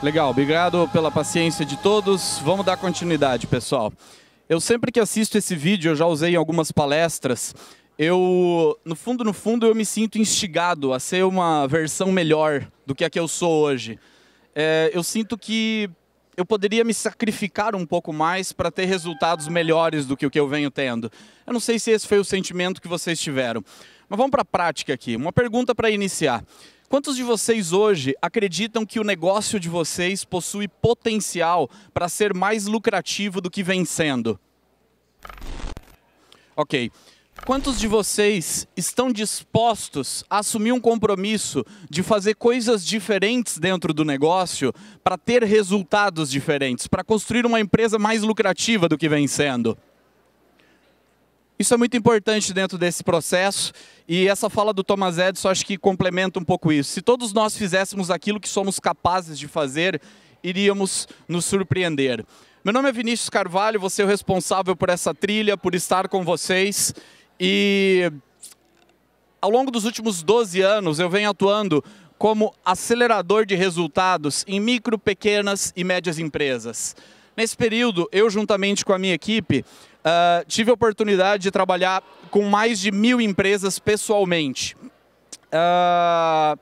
Legal, obrigado pela paciência de todos. Vamos dar continuidade, pessoal. Eu sempre que assisto esse vídeo, eu já usei em algumas palestras, eu, no fundo, no fundo, eu me sinto instigado a ser uma versão melhor do que a que eu sou hoje. É, eu sinto que eu poderia me sacrificar um pouco mais para ter resultados melhores do que o que eu venho tendo. Eu não sei se esse foi o sentimento que vocês tiveram. Mas vamos para a prática aqui. Uma pergunta para iniciar. Quantos de vocês hoje acreditam que o negócio de vocês possui potencial para ser mais lucrativo do que vem sendo? Ok. Quantos de vocês estão dispostos a assumir um compromisso de fazer coisas diferentes dentro do negócio para ter resultados diferentes, para construir uma empresa mais lucrativa do que vem sendo? Isso é muito importante dentro desse processo e essa fala do Thomas Edison acho que complementa um pouco isso. Se todos nós fizéssemos aquilo que somos capazes de fazer, iríamos nos surpreender. Meu nome é Vinícius Carvalho, vou ser o responsável por essa trilha, por estar com vocês e ao longo dos últimos 12 anos eu venho atuando como acelerador de resultados em micro, pequenas e médias empresas. Nesse período, eu juntamente com a minha equipe, uh, tive a oportunidade de trabalhar com mais de mil empresas pessoalmente. Uh,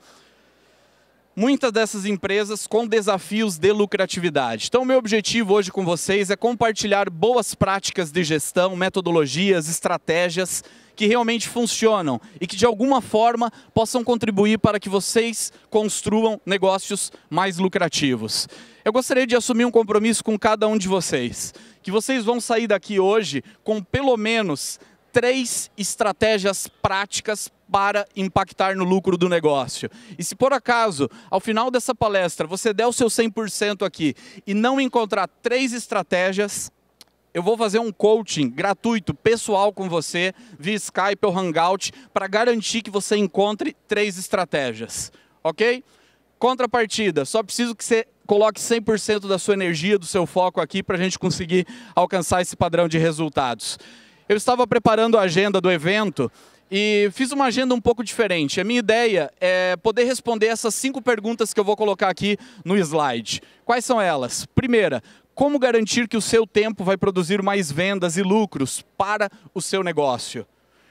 muitas dessas empresas com desafios de lucratividade. Então, meu objetivo hoje com vocês é compartilhar boas práticas de gestão, metodologias, estratégias que realmente funcionam e que de alguma forma possam contribuir para que vocês construam negócios mais lucrativos. Eu gostaria de assumir um compromisso com cada um de vocês, que vocês vão sair daqui hoje com pelo menos três estratégias práticas para impactar no lucro do negócio. E se por acaso, ao final dessa palestra, você der o seu 100% aqui e não encontrar três estratégias, eu vou fazer um coaching gratuito, pessoal com você, via Skype ou Hangout, para garantir que você encontre três estratégias. Ok? Contrapartida, só preciso que você coloque 100% da sua energia, do seu foco aqui para a gente conseguir alcançar esse padrão de resultados. Eu estava preparando a agenda do evento e fiz uma agenda um pouco diferente. A minha ideia é poder responder essas cinco perguntas que eu vou colocar aqui no slide. Quais são elas? Primeira, como garantir que o seu tempo vai produzir mais vendas e lucros para o seu negócio?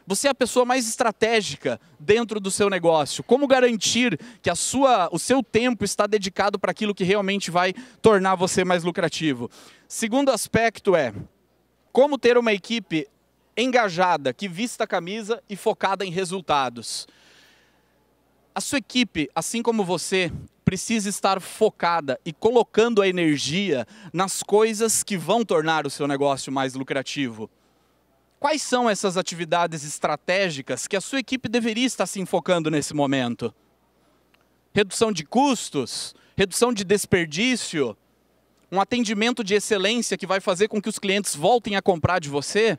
Você é a pessoa mais estratégica dentro do seu negócio. Como garantir que a sua, o seu tempo está dedicado para aquilo que realmente vai tornar você mais lucrativo? Segundo aspecto é como ter uma equipe engajada, que vista a camisa e focada em resultados. A sua equipe, assim como você, precisa estar focada e colocando a energia nas coisas que vão tornar o seu negócio mais lucrativo. Quais são essas atividades estratégicas que a sua equipe deveria estar se enfocando nesse momento? Redução de custos, redução de desperdício, um atendimento de excelência que vai fazer com que os clientes voltem a comprar de você?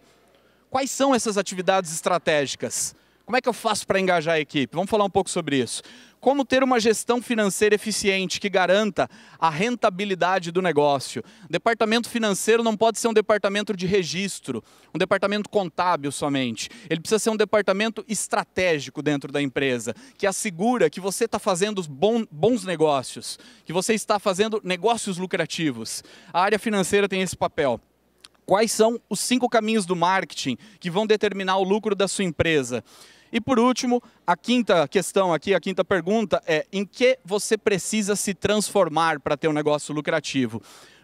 Quais são essas atividades estratégicas? Como é que eu faço para engajar a equipe? Vamos falar um pouco sobre isso. Como ter uma gestão financeira eficiente que garanta a rentabilidade do negócio. Departamento financeiro não pode ser um departamento de registro, um departamento contábil somente. Ele precisa ser um departamento estratégico dentro da empresa, que assegura que você está fazendo bons negócios, que você está fazendo negócios lucrativos. A área financeira tem esse papel. Quais são os cinco caminhos do marketing que vão determinar o lucro da sua empresa? E por último, a quinta questão aqui, a quinta pergunta é: em que você precisa se transformar para ter um negócio lucrativo?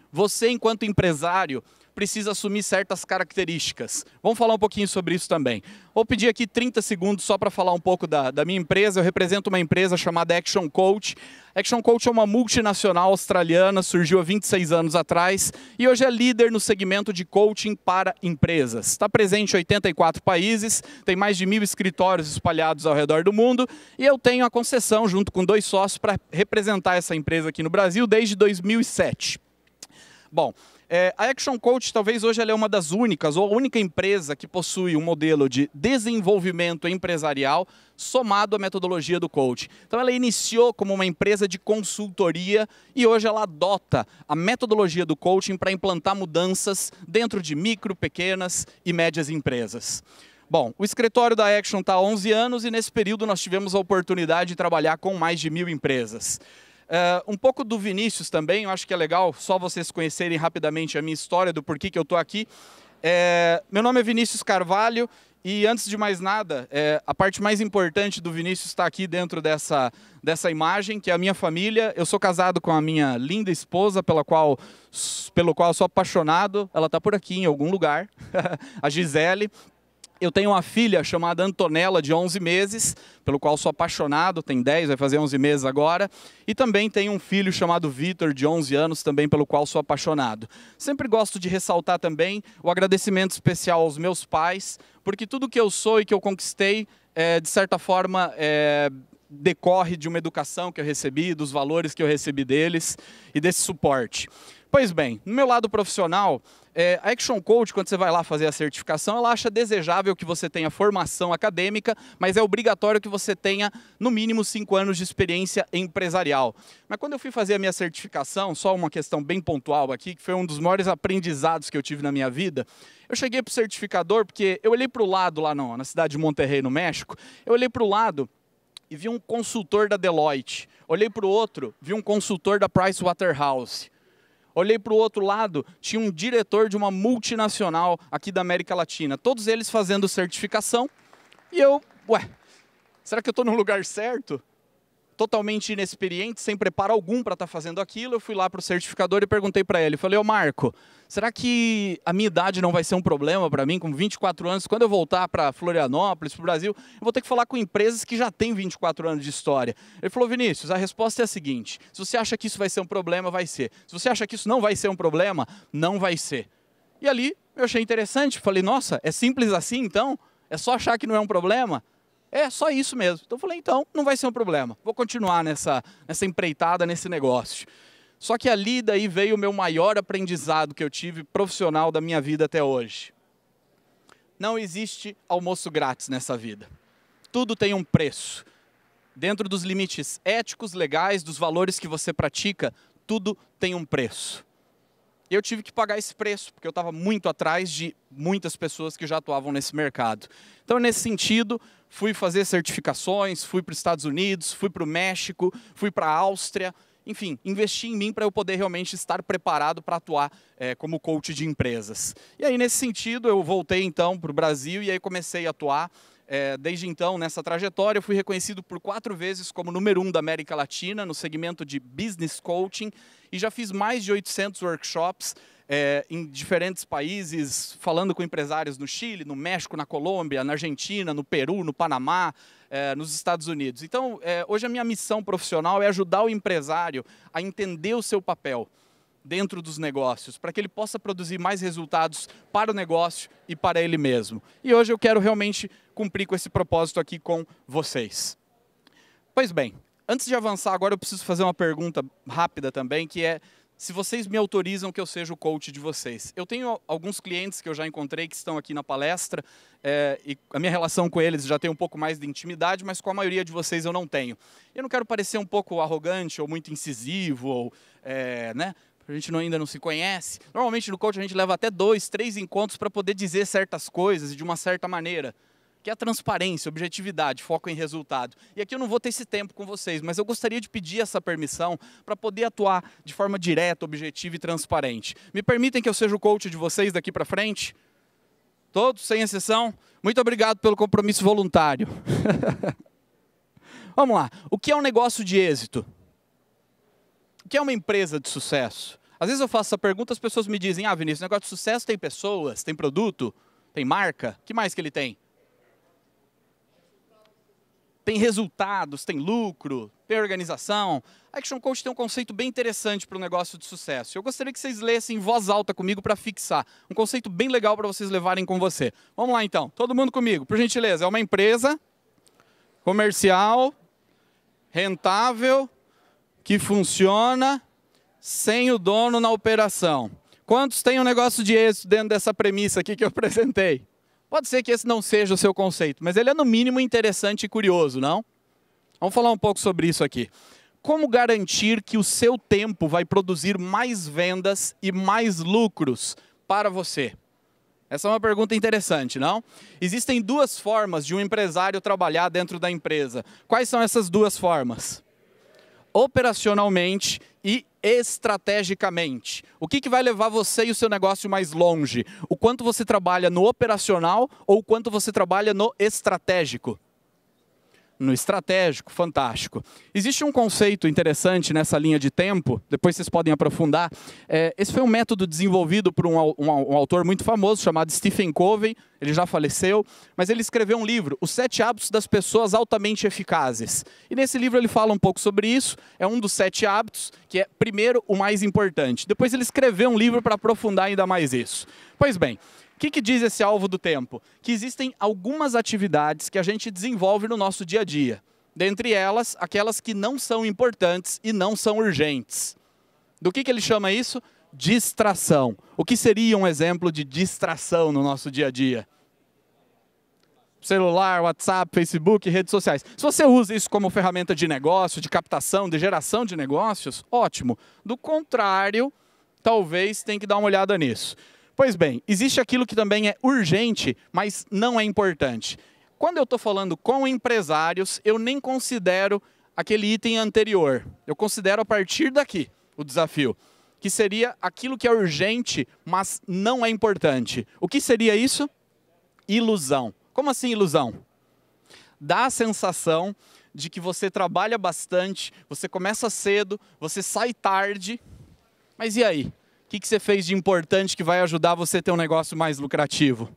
Você, enquanto empresário, precisa assumir certas características. Vamos falar um pouquinho sobre isso também. Vou pedir aqui 30 segundos só para falar um pouco da, da minha empresa. Eu represento uma empresa chamada Action Coach. Action Coach é uma multinacional australiana, surgiu há 26 anos atrás e hoje é líder no segmento de coaching para empresas. Está presente em 84 países, tem mais de mil escritórios espalhados ao redor do mundo e eu tenho a concessão, junto com dois sócios, para representar essa empresa aqui no Brasil desde 2007. Bom, é, a Action Coach talvez hoje é uma das únicas, ou a única empresa que possui um modelo de desenvolvimento empresarial somado à metodologia do coach. Então ela iniciou como uma empresa de consultoria e hoje ela adota a metodologia do coaching para implantar mudanças dentro de micro, pequenas e médias empresas. Bom, o escritório da Action está há 11 anos e nesse período nós tivemos a oportunidade de trabalhar com mais de mil empresas. Uh, um pouco do Vinícius também, eu acho que é legal só vocês conhecerem rapidamente a minha história do porquê que eu estou aqui. É, meu nome é Vinícius Carvalho e antes de mais nada, é, a parte mais importante do Vinícius está aqui dentro dessa, dessa imagem, que é a minha família. Eu sou casado com a minha linda esposa, pela qual, pelo qual sou apaixonado. Ela está por aqui em algum lugar, a Gisele eu tenho uma filha chamada Antonella, de 11 meses, pelo qual sou apaixonado, tem 10, vai fazer 11 meses agora. E também tenho um filho chamado Vitor, de 11 anos, também pelo qual sou apaixonado. Sempre gosto de ressaltar também o agradecimento especial aos meus pais, porque tudo que eu sou e que eu conquistei, é, de certa forma, é, decorre de uma educação que eu recebi, dos valores que eu recebi deles e desse suporte. Pois bem, no meu lado profissional, é, a Action Coach, quando você vai lá fazer a certificação, ela acha desejável que você tenha formação acadêmica, mas é obrigatório que você tenha, no mínimo, cinco anos de experiência empresarial. Mas quando eu fui fazer a minha certificação, só uma questão bem pontual aqui, que foi um dos maiores aprendizados que eu tive na minha vida, eu cheguei para o certificador, porque eu olhei para o lado lá no, na cidade de Monterrey, no México, eu olhei para o lado e vi um consultor da Deloitte. Olhei para o outro, vi um consultor da Pricewaterhouse. Olhei para o outro lado, tinha um diretor de uma multinacional aqui da América Latina. Todos eles fazendo certificação. E eu, ué, será que eu estou no lugar certo? Totalmente inexperiente, sem preparo algum para estar tá fazendo aquilo. Eu fui lá para o certificador e perguntei para ele. Falei, ô Marco, será que a minha idade não vai ser um problema para mim, com 24 anos? Quando eu voltar para Florianópolis, para o Brasil, eu vou ter que falar com empresas que já têm 24 anos de história. Ele falou, Vinícius, a resposta é a seguinte: se você acha que isso vai ser um problema, vai ser. Se você acha que isso não vai ser um problema, não vai ser. E ali eu achei interessante, falei, nossa, é simples assim então? É só achar que não é um problema? É só isso mesmo. Então eu falei, então não vai ser um problema. Vou continuar nessa, nessa empreitada, nesse negócio. Só que ali daí veio o meu maior aprendizado que eu tive profissional da minha vida até hoje. Não existe almoço grátis nessa vida. Tudo tem um preço. dentro dos limites éticos, legais, dos valores que você pratica, tudo tem um preço. E eu tive que pagar esse preço, porque eu estava muito atrás de muitas pessoas que já atuavam nesse mercado. Então, nesse sentido, fui fazer certificações, fui para os Estados Unidos, fui para o México, fui para a Áustria, enfim, investi em mim para eu poder realmente estar preparado para atuar é, como coach de empresas. E aí, nesse sentido, eu voltei então para o Brasil e aí comecei a atuar. É, desde então, nessa trajetória, fui reconhecido por quatro vezes como número um da América Latina no segmento de Business Coaching e já fiz mais de 800 workshops é, em diferentes países, falando com empresários no Chile, no México, na Colômbia, na Argentina, no Peru, no Panamá, é, nos Estados Unidos. Então, é, hoje a minha missão profissional é ajudar o empresário a entender o seu papel dentro dos negócios, para que ele possa produzir mais resultados para o negócio e para ele mesmo. E hoje eu quero realmente cumprir com esse propósito aqui com vocês. Pois bem, antes de avançar, agora eu preciso fazer uma pergunta rápida também, que é se vocês me autorizam que eu seja o coach de vocês. Eu tenho alguns clientes que eu já encontrei que estão aqui na palestra é, e a minha relação com eles já tem um pouco mais de intimidade, mas com a maioria de vocês eu não tenho. Eu não quero parecer um pouco arrogante ou muito incisivo ou, é, né? A gente não, ainda não se conhece. Normalmente no coach a gente leva até dois, três encontros para poder dizer certas coisas de uma certa maneira que é a transparência, objetividade, foco em resultado. E aqui eu não vou ter esse tempo com vocês, mas eu gostaria de pedir essa permissão para poder atuar de forma direta, objetiva e transparente. Me permitem que eu seja o coach de vocês daqui para frente? Todos, sem exceção? Muito obrigado pelo compromisso voluntário. Vamos lá. O que é um negócio de êxito? O que é uma empresa de sucesso? Às vezes eu faço essa pergunta, as pessoas me dizem: Ah, Vinícius, negócio de sucesso tem pessoas, tem produto, tem marca. O que mais que ele tem? Tem resultados, tem lucro, tem organização. Action Coach tem um conceito bem interessante para o negócio de sucesso. Eu gostaria que vocês lessem em voz alta comigo para fixar. Um conceito bem legal para vocês levarem com você. Vamos lá então, todo mundo comigo, por gentileza. É uma empresa comercial, rentável, que funciona sem o dono na operação. Quantos têm um negócio de êxito dentro dessa premissa aqui que eu apresentei? Pode ser que esse não seja o seu conceito, mas ele é no mínimo interessante e curioso, não? Vamos falar um pouco sobre isso aqui. Como garantir que o seu tempo vai produzir mais vendas e mais lucros para você? Essa é uma pergunta interessante, não? Existem duas formas de um empresário trabalhar dentro da empresa. Quais são essas duas formas? Operacionalmente e estrategicamente. O que, que vai levar você e o seu negócio mais longe? O quanto você trabalha no operacional ou o quanto você trabalha no estratégico? No estratégico, fantástico. Existe um conceito interessante nessa linha de tempo, depois vocês podem aprofundar. É, esse foi um método desenvolvido por um, um, um, autor muito famoso chamado Stephen Covey, ele já faleceu, mas ele escreveu um livro, Os Sete Hábitos das Pessoas Altamente Eficazes. E nesse livro ele fala um pouco sobre isso, é um dos sete hábitos, que é, primeiro, o mais importante. Depois ele escreveu um livro para aprofundar ainda mais isso. Pois bem, o que, que, diz esse alvo do tempo? Que existem algumas atividades que a gente desenvolve no nosso dia a dia. Dentre elas, aquelas que não são importantes e não são urgentes. Do que, que ele chama isso? Distração. O que seria um exemplo de distração no nosso dia a dia? Celular, WhatsApp, Facebook, redes sociais. Se você usa isso como ferramenta de negócio, de captação, de geração de negócios, ótimo. Do contrário, talvez tenha que dar uma olhada nisso. Pois bem, existe aquilo que também é urgente, mas não é importante. Quando eu estou falando com empresários, eu nem considero aquele item anterior. Eu considero a partir daqui o desafio, que seria aquilo que é urgente, mas não é importante. O que seria isso? Ilusão. Como assim ilusão? Dá a sensação de que você trabalha bastante, você começa cedo, você sai tarde, mas e aí? Que, que você fez de importante que vai ajudar você a ter um negócio mais lucrativo?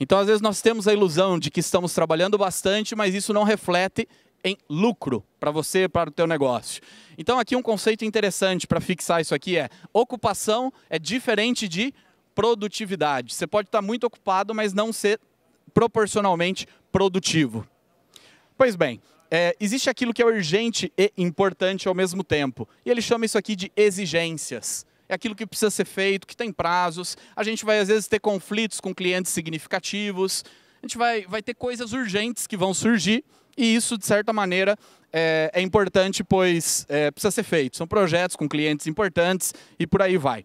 Então, às vezes, nós temos a ilusão de que estamos trabalhando bastante, mas isso não reflete em lucro para você, para o teu negócio. Então, aqui um conceito interessante para fixar isso aqui é: ocupação é diferente de produtividade. Você pode estar muito ocupado, mas não ser proporcionalmente produtivo. Pois bem, é, existe aquilo que é urgente e importante ao mesmo tempo. E ele chama isso aqui de exigências é aquilo que precisa ser feito, que tem prazos. A gente vai, às vezes, ter conflitos com clientes significativos. A gente vai, vai ter coisas urgentes que vão surgir, E isso, de certa maneira, é, é importante, pois é, precisa ser feito. São projetos com clientes importantes e por aí vai.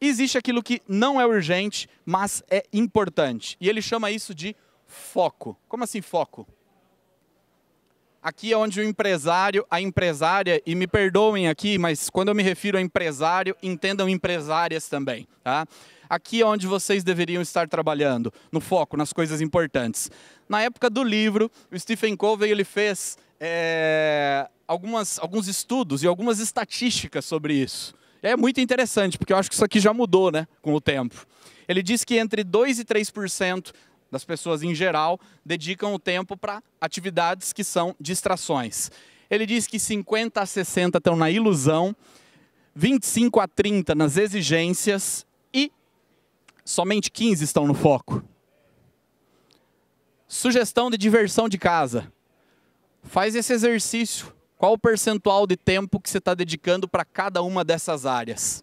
Existe aquilo que não é urgente, mas é importante. E ele chama isso de foco. Como assim foco? Aqui é onde o empresário, a empresária, e me perdoem aqui, mas quando eu me refiro a empresário, entendam empresárias também. Tá? Aqui é onde vocês deveriam estar trabalhando, no foco, nas coisas importantes. Na época do livro, o Stephen Covey ele fez é, algumas, alguns estudos e algumas estatísticas sobre isso. É muito interessante, porque eu acho que isso aqui já mudou né, com o tempo. Ele diz que entre 2% e 3% das pessoas em geral dedicam o tempo para atividades que são distrações. Ele diz que 50 a 60 estão na ilusão, 25 a 30 nas exigências e somente 15 estão no foco. Sugestão de diversão de casa. Faz esse exercício. Qual o percentual de tempo que você está dedicando para cada uma dessas áreas?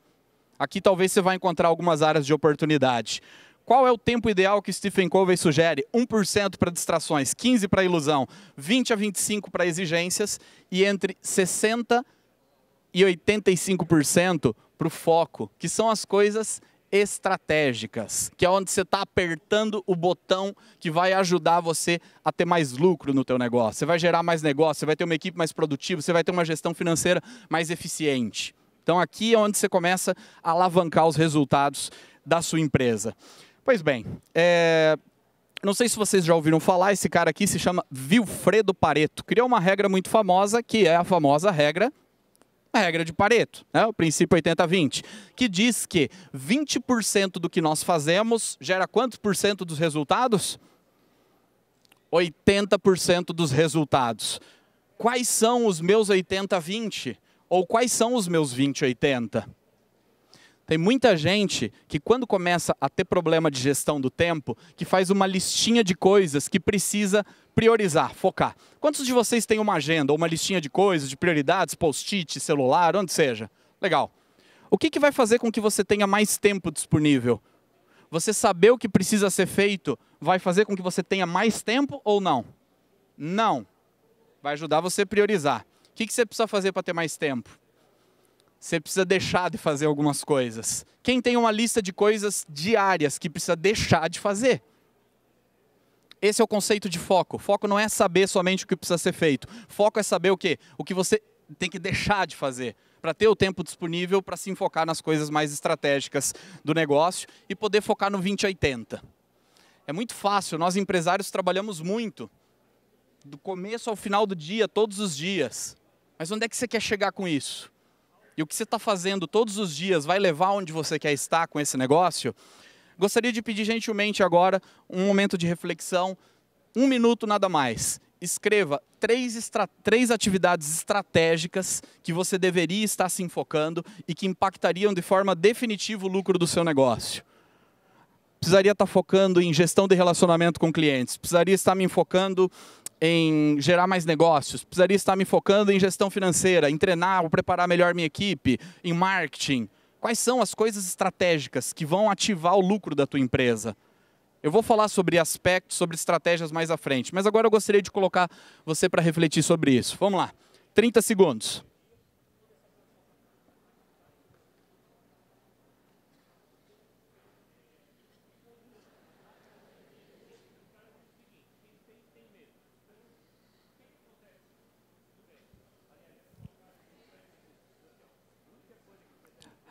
Aqui talvez você vai encontrar algumas áreas de oportunidade. Qual é o tempo ideal que Stephen Covey sugere? 1% para distrações, 15% para ilusão, 20% a 25% para exigências e entre 60% e 85% para o foco, que são as coisas estratégicas, que é onde você está apertando o botão que vai ajudar você a ter mais lucro no teu negócio. Você vai gerar mais negócio, você vai ter uma equipe mais produtiva, você vai ter uma gestão financeira mais eficiente. Então aqui é onde você começa a alavancar os resultados da sua empresa. Pois bem, é... não sei se vocês já ouviram falar, esse cara aqui se chama Vilfredo Pareto. Criou uma regra muito famosa, que é a famosa regra a regra de Pareto, né? o princípio 80-20, que diz que 20% do que nós fazemos gera quantos por cento dos resultados? 80% dos resultados. Quais são os meus 80-20? Ou quais são os meus 20-80? Tem muita gente que quando começa a ter problema de gestão do tempo, que faz uma listinha de coisas que precisa priorizar, focar. Quantos de vocês têm uma agenda ou uma listinha de coisas, de prioridades, post-it, celular, onde seja? Legal. O que, que vai fazer com que você tenha mais tempo disponível? Você saber o que precisa ser feito vai fazer com que você tenha mais tempo ou não? Não. Vai ajudar você a priorizar. O que, que você precisa fazer para ter mais tempo? Você precisa deixar de fazer algumas coisas. Quem tem uma lista de coisas diárias que precisa deixar de fazer? Esse é o conceito de foco. Foco não é saber somente o que precisa ser feito. Foco é saber o quê? O que você tem que deixar de fazer para ter o tempo disponível para se enfocar nas coisas mais estratégicas do negócio e poder focar no 2080. É muito fácil, nós empresários trabalhamos muito, do começo ao final do dia, todos os dias. Mas onde é que você quer chegar com isso? E o que você está fazendo todos os dias vai levar onde você quer estar com esse negócio, gostaria de pedir gentilmente agora um momento de reflexão, um minuto nada mais. Escreva três, três atividades estratégicas que você deveria estar se enfocando e que impactariam de forma definitiva o lucro do seu negócio. Precisaria estar focando em gestão de relacionamento com clientes, precisaria estar me enfocando em gerar mais negócios, precisaria estar me focando em gestão financeira, em treinar ou preparar melhor minha equipe, em marketing. Quais são as coisas estratégicas que vão ativar o lucro da tua empresa? Eu vou falar sobre aspectos, sobre estratégias mais à frente, mas agora eu gostaria de colocar você para refletir sobre isso. Vamos lá. 30 segundos.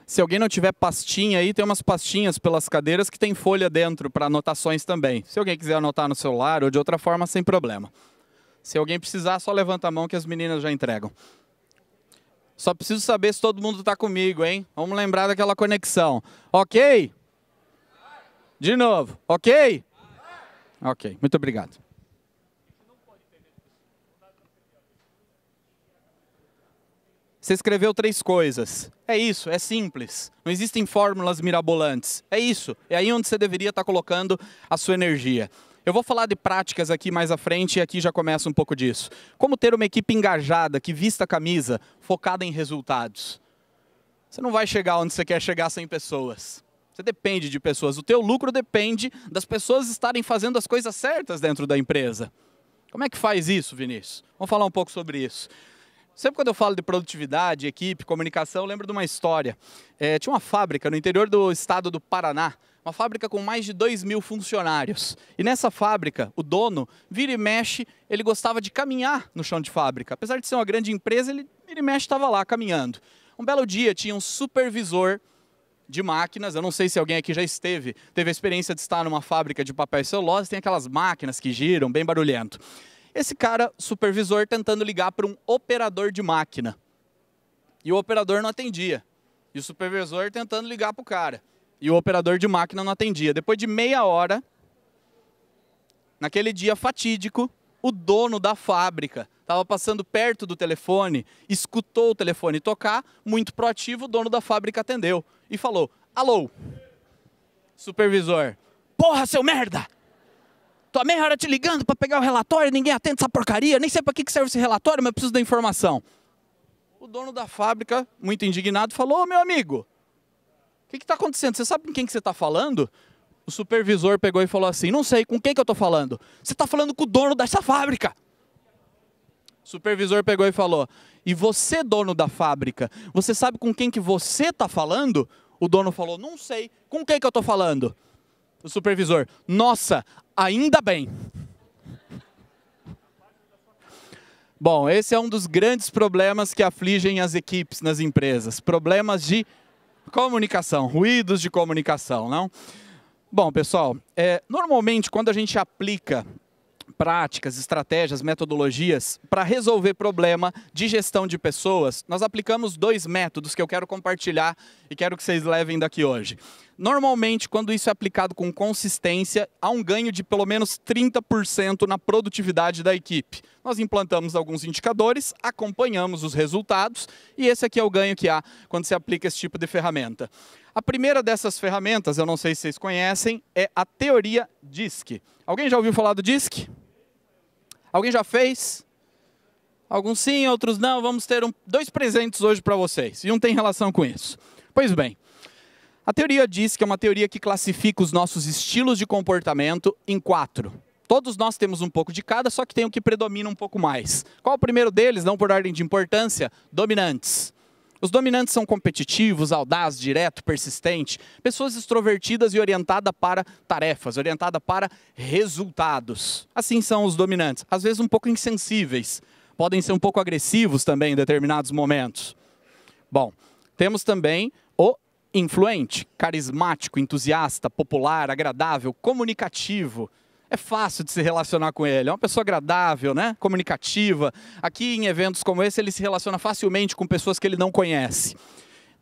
Se alguém não tiver pastinha aí, tem umas pastinhas pelas cadeiras que tem folha dentro para anotações também. Se alguém quiser anotar no celular ou de outra forma, sem problema. Se alguém precisar, só levanta a mão que as meninas já entregam. Só preciso saber se todo mundo está comigo, hein? Vamos lembrar daquela conexão. Ok? De novo. Ok? Ok, muito obrigado. Você escreveu três coisas. É isso, é simples. Não existem fórmulas mirabolantes. É isso. É aí onde você deveria estar colocando a sua energia. Eu vou falar de práticas aqui mais à frente e aqui já começa um pouco disso. Como ter uma equipe engajada, que vista a camisa, focada em resultados. Você não vai chegar onde você quer chegar sem pessoas. Você depende de pessoas. O teu lucro depende das pessoas estarem fazendo as coisas certas dentro da empresa. Como é que faz isso, Vinícius? Vamos falar um pouco sobre isso. Sempre quando eu falo de produtividade, equipe, comunicação, eu lembro de uma história. É, tinha uma fábrica no interior do estado do Paraná, uma fábrica com mais de 2 mil funcionários. E nessa fábrica, o dono, vira e mexe, ele gostava de caminhar no chão de fábrica. Apesar de ser uma grande empresa, ele vira e mexe estava lá caminhando. Um belo dia tinha um supervisor de máquinas. Eu não sei se alguém aqui já esteve, teve a experiência de estar numa fábrica de papel e celulose, tem aquelas máquinas que giram, bem barulhento. Esse cara, supervisor, tentando ligar para um operador de máquina. E o operador não atendia. E o supervisor tentando ligar para o cara. E o operador de máquina não atendia. Depois de meia hora, naquele dia fatídico, o dono da fábrica estava passando perto do telefone, escutou o telefone tocar, muito proativo, o dono da fábrica atendeu e falou: Alô, supervisor, porra, seu merda! Tô meia hora te ligando para pegar o relatório, ninguém atende essa porcaria, nem sei para que serve esse relatório, mas eu preciso da informação. O dono da fábrica, muito indignado, falou: Ô meu amigo, o que está acontecendo? Você sabe com quem que você está falando? O supervisor pegou e falou assim: Não sei, com quem que eu estou falando? Você está falando com o dono dessa fábrica. O supervisor pegou e falou: E você, dono da fábrica, você sabe com quem que você está falando? O dono falou: Não sei. Com quem que eu estou falando? O supervisor: Nossa, ainda bem. Bom, esse é um dos grandes problemas que afligem as equipes nas empresas. Problemas de comunicação, ruídos de comunicação, não? Bom, pessoal, é, normalmente quando a gente aplica práticas, estratégias, metodologias para resolver problema de gestão de pessoas, nós aplicamos dois métodos que eu quero compartilhar e quero que vocês levem daqui hoje. Normalmente, quando isso é aplicado com consistência, há um ganho de pelo menos 30% na produtividade da equipe. Nós implantamos alguns indicadores, acompanhamos os resultados e esse aqui é o ganho que há quando se aplica esse tipo de ferramenta. A primeira dessas ferramentas, eu não sei se vocês conhecem, é a teoria DISC. Alguém já ouviu falar do DISC? Alguém já fez? Alguns sim, outros não. Vamos ter um, dois presentes hoje para vocês. E um tem relação com isso. Pois bem, a teoria diz que é uma teoria que classifica os nossos estilos de comportamento em quatro. Todos nós temos um pouco de cada, só que tem o que predomina um pouco mais. Qual o primeiro deles, não por ordem de importância? Dominantes. Os dominantes são competitivos, audazes, direto, persistente, pessoas extrovertidas e orientadas para tarefas, orientadas para resultados. Assim são os dominantes. Às vezes um pouco insensíveis, podem ser um pouco agressivos também em determinados momentos. Bom, temos também o influente, carismático, entusiasta, popular, agradável, comunicativo, é fácil de se relacionar com ele. É uma pessoa agradável, né? comunicativa. Aqui em eventos como esse, ele se relaciona facilmente com pessoas que ele não conhece.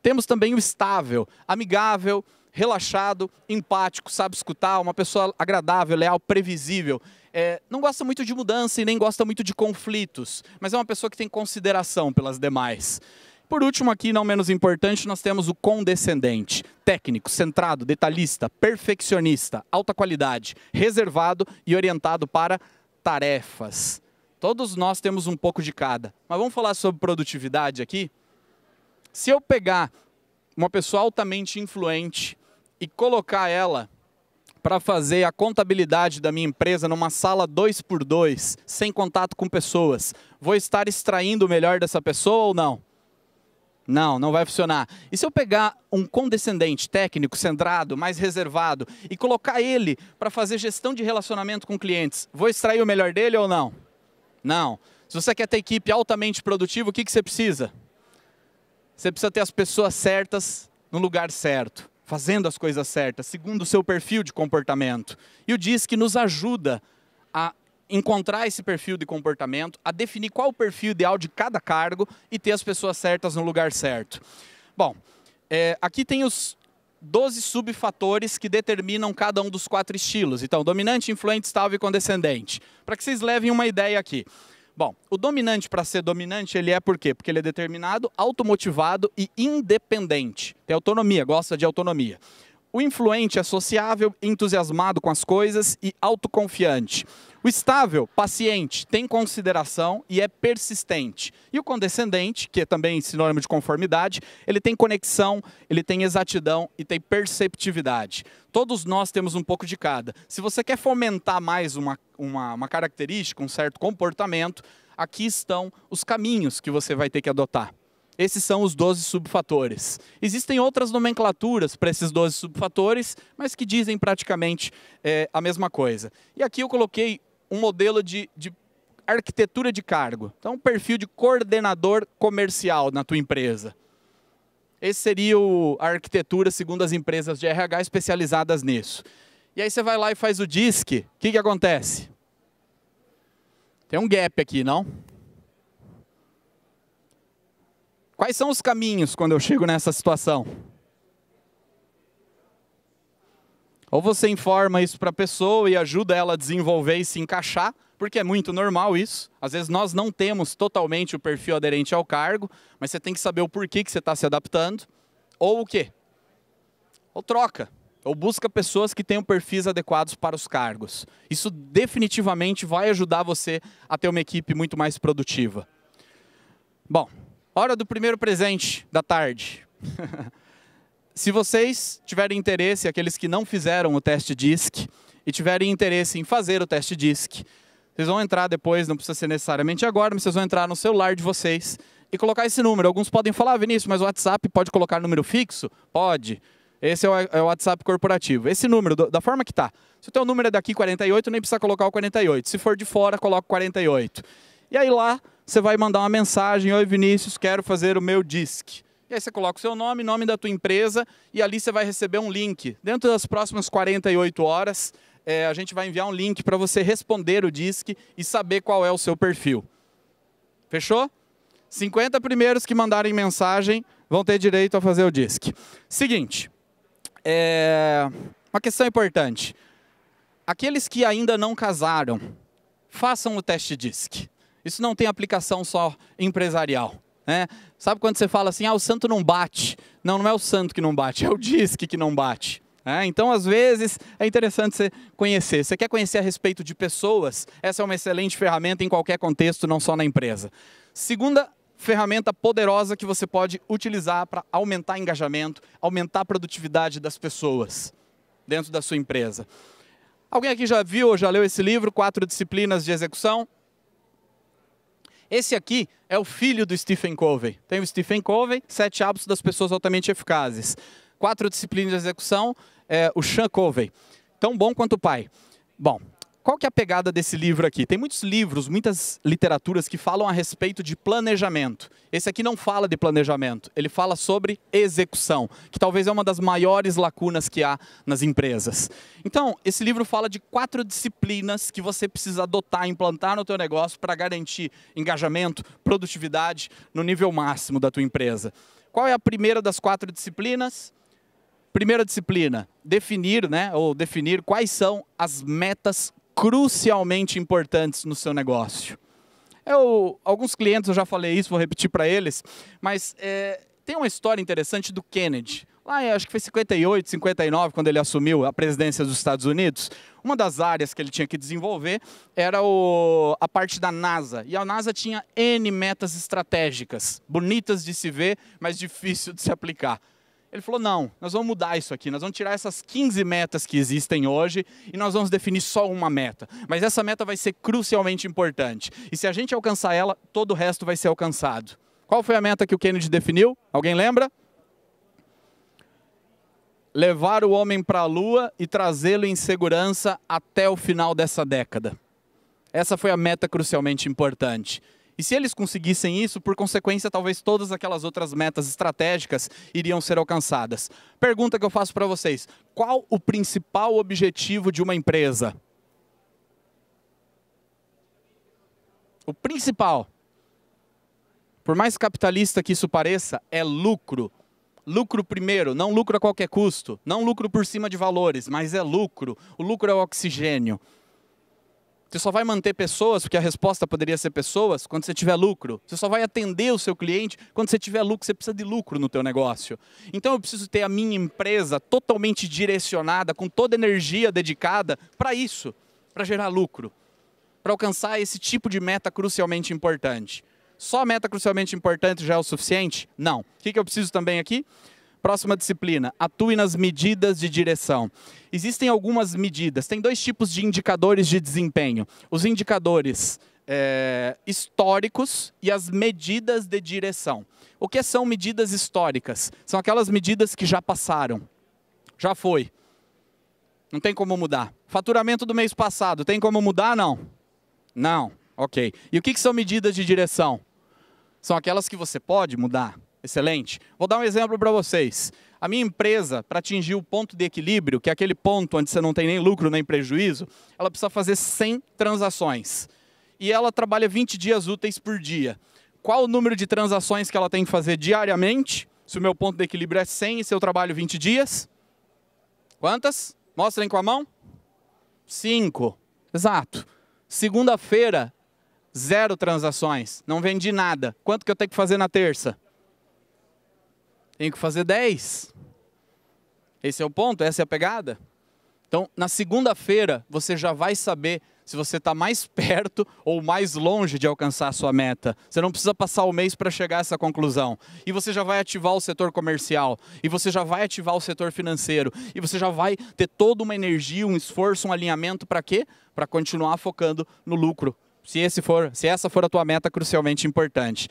Temos também o estável, amigável, relaxado, empático, sabe escutar, uma pessoa agradável, leal, previsível. É, não gosta muito de mudança e nem gosta muito de conflitos, mas é uma pessoa que tem consideração pelas demais. Por último, aqui, não menos importante, nós temos o condescendente. Técnico, centrado, detalhista, perfeccionista, alta qualidade, reservado e orientado para tarefas. Todos nós temos um pouco de cada. Mas vamos falar sobre produtividade aqui? Se eu pegar uma pessoa altamente influente e colocar ela para fazer a contabilidade da minha empresa numa sala dois por dois, sem contato com pessoas, vou estar extraindo o melhor dessa pessoa ou não? Não, não vai funcionar. E se eu pegar um condescendente, técnico, centrado, mais reservado, e colocar ele para fazer gestão de relacionamento com clientes, vou extrair o melhor dele ou não? Não. Se você quer ter equipe altamente produtiva, o que, que você precisa? Você precisa ter as pessoas certas no lugar certo, fazendo as coisas certas, segundo o seu perfil de comportamento. E o DISC nos ajuda a encontrar esse perfil de comportamento, a definir qual o perfil ideal de cada cargo e ter as pessoas certas no lugar certo. Bom, é, aqui tem os 12 subfatores que determinam cada um dos quatro estilos. Então, dominante, influente, estável e condescendente. Para que vocês levem uma ideia aqui. Bom, o dominante, para ser dominante, ele é por quê? Porque ele é determinado, automotivado e independente. Tem autonomia, gosta de autonomia. O influente é sociável, entusiasmado com as coisas e autoconfiante. O estável, paciente, tem consideração e é persistente. E o condescendente, que é também sinônimo de conformidade, ele tem conexão, ele tem exatidão e tem perceptividade. Todos nós temos um pouco de cada. Se você quer fomentar mais uma, uma, uma característica, um certo comportamento, aqui estão os caminhos que você vai ter que adotar. Esses são os 12 subfatores. Existem outras nomenclaturas para esses 12 subfatores, mas que dizem praticamente é, a mesma coisa. E aqui eu coloquei um modelo de, de arquitetura de cargo. Então, um perfil de coordenador comercial na tua empresa. Esse seria o, a arquitetura segundo as empresas de RH especializadas nisso. E aí você vai lá e faz o DISC, o que, que acontece? Tem um gap aqui, não? Quais são os caminhos quando eu chego nessa situação? Ou você informa isso para a pessoa e ajuda ela a desenvolver e se encaixar, porque é muito normal isso. Às vezes nós não temos totalmente o perfil aderente ao cargo, mas você tem que saber o porquê que você está se adaptando. Ou o quê? Ou troca. Ou busca pessoas que tenham perfis adequados para os cargos. Isso definitivamente vai ajudar você a ter uma equipe muito mais produtiva. Bom, hora do primeiro presente da tarde. Se vocês tiverem interesse, aqueles que não fizeram o teste DISC e tiverem interesse em fazer o teste DISC, vocês vão entrar depois, não precisa ser necessariamente agora, mas vocês vão entrar no celular de vocês e colocar esse número. Alguns podem falar, ah, Vinícius, mas o WhatsApp pode colocar número fixo? Pode. Esse é o, é WhatsApp corporativo. Esse número, da forma que está. Se o teu número é daqui 48, nem precisa colocar o 48. Se for de fora, coloca o 48. E aí lá, você vai mandar uma mensagem, Oi Vinícius, quero fazer o meu DISC. Aí você coloca o seu nome, nome da tua empresa, e ali você vai receber um link. Dentro das próximas 48 horas, é, a gente vai enviar um link para você responder o DISC e saber qual é o seu perfil. Fechou? 50 primeiros que mandarem mensagem vão ter direito a fazer o DISC. Seguinte, é, uma questão importante. Aqueles que ainda não casaram, façam o teste DISC. Isso não tem aplicação só empresarial. Né? Sabe quando você fala assim, ah, o santo não bate? Não, não é o santo que não bate, é o disque que não bate. É, então, às vezes, é interessante você conhecer. Você quer conhecer a respeito de pessoas? Essa é uma excelente ferramenta em qualquer contexto, não só na empresa. Segunda ferramenta poderosa que você pode utilizar para aumentar engajamento, aumentar a produtividade das pessoas dentro da sua empresa. Alguém aqui já viu ou já leu esse livro, Quatro Disciplinas de Execução? Esse aqui é o filho do Stephen Covey. Tem o Stephen Covey, Sete Hábitos das Pessoas Altamente Eficazes. Quatro Disciplinas de Execução, é, o Sean Covey. Tão bom quanto o pai. Bom, qual que é a pegada desse livro aqui? Tem muitos livros, muitas literaturas que falam a respeito de planejamento. Esse aqui não fala de planejamento, ele fala sobre execução, que talvez é uma das maiores lacunas que há nas empresas. Então, esse livro fala de quatro disciplinas que você precisa adotar, implantar no teu negócio para garantir engajamento, produtividade no nível máximo da tua empresa. Qual é a primeira das quatro disciplinas? Primeira disciplina, definir, né, ou definir quais são as metas crucialmente importantes no seu negócio. Eu, alguns clientes, eu já falei isso, vou repetir para eles, mas é, tem uma história interessante do Kennedy. Lá, acho que foi 58, 59, quando ele assumiu a presidência dos Estados Unidos, uma das áreas que ele tinha que desenvolver era o, a parte da NASA. E a NASA tinha N metas estratégicas, bonitas de se ver, mas difícil de se aplicar. Ele falou: não, nós vamos mudar isso aqui, nós vamos tirar essas 15 metas que existem hoje e nós vamos definir só uma meta. Mas essa meta vai ser crucialmente importante. E se a gente alcançar ela, todo o resto vai ser alcançado. Qual foi a meta que o Kennedy definiu? Alguém lembra? Levar o homem para a lua e trazê-lo em segurança até o final dessa década. Essa foi a meta crucialmente importante. E se eles conseguissem isso, por consequência, talvez todas aquelas outras metas estratégicas iriam ser alcançadas. Pergunta que eu faço para vocês: qual o principal objetivo de uma empresa? O principal, por mais capitalista que isso pareça, é lucro. Lucro primeiro, não lucro a qualquer custo, não lucro por cima de valores, mas é lucro. O lucro é o oxigênio. Você só vai manter pessoas, porque a resposta poderia ser pessoas, quando você tiver lucro. Você só vai atender o seu cliente quando você tiver lucro. Você precisa de lucro no teu negócio. Então eu preciso ter a minha empresa totalmente direcionada, com toda energia dedicada para isso, para gerar lucro, para alcançar esse tipo de meta crucialmente importante. Só meta crucialmente importante já é o suficiente? Não. O que eu preciso também aqui? Próxima disciplina, atue nas medidas de direção. Existem algumas medidas, tem dois tipos de indicadores de desempenho: os indicadores é, históricos e as medidas de direção. O que são medidas históricas? São aquelas medidas que já passaram, já foi. Não tem como mudar. Faturamento do mês passado, tem como mudar? Não. Não. Ok. E o que, que são medidas de direção? São aquelas que você pode mudar. Excelente. Vou dar um exemplo para vocês. A minha empresa, para atingir o ponto de equilíbrio, que é aquele ponto onde você não tem nem lucro nem prejuízo, ela precisa fazer 100 transações. E ela trabalha 20 dias úteis por dia. Qual o número de transações que ela tem que fazer diariamente? Se o meu ponto de equilíbrio é 100 e se eu trabalho 20 dias? Quantas? Mostrem com a mão. 5. Exato. Segunda-feira, zero transações. Não vendi nada. Quanto que eu tenho que fazer na terça? Tenho que fazer 10. Esse é o ponto, essa é a pegada. Então, na segunda-feira, você já vai saber se você está mais perto ou mais longe de alcançar a sua meta. Você não precisa passar o mês para chegar a essa conclusão. E você já vai ativar o setor comercial, e você já vai ativar o setor financeiro, e você já vai ter toda uma energia, um esforço, um alinhamento para quê? Para continuar focando no lucro. Se, esse for, se essa for a tua meta crucialmente importante.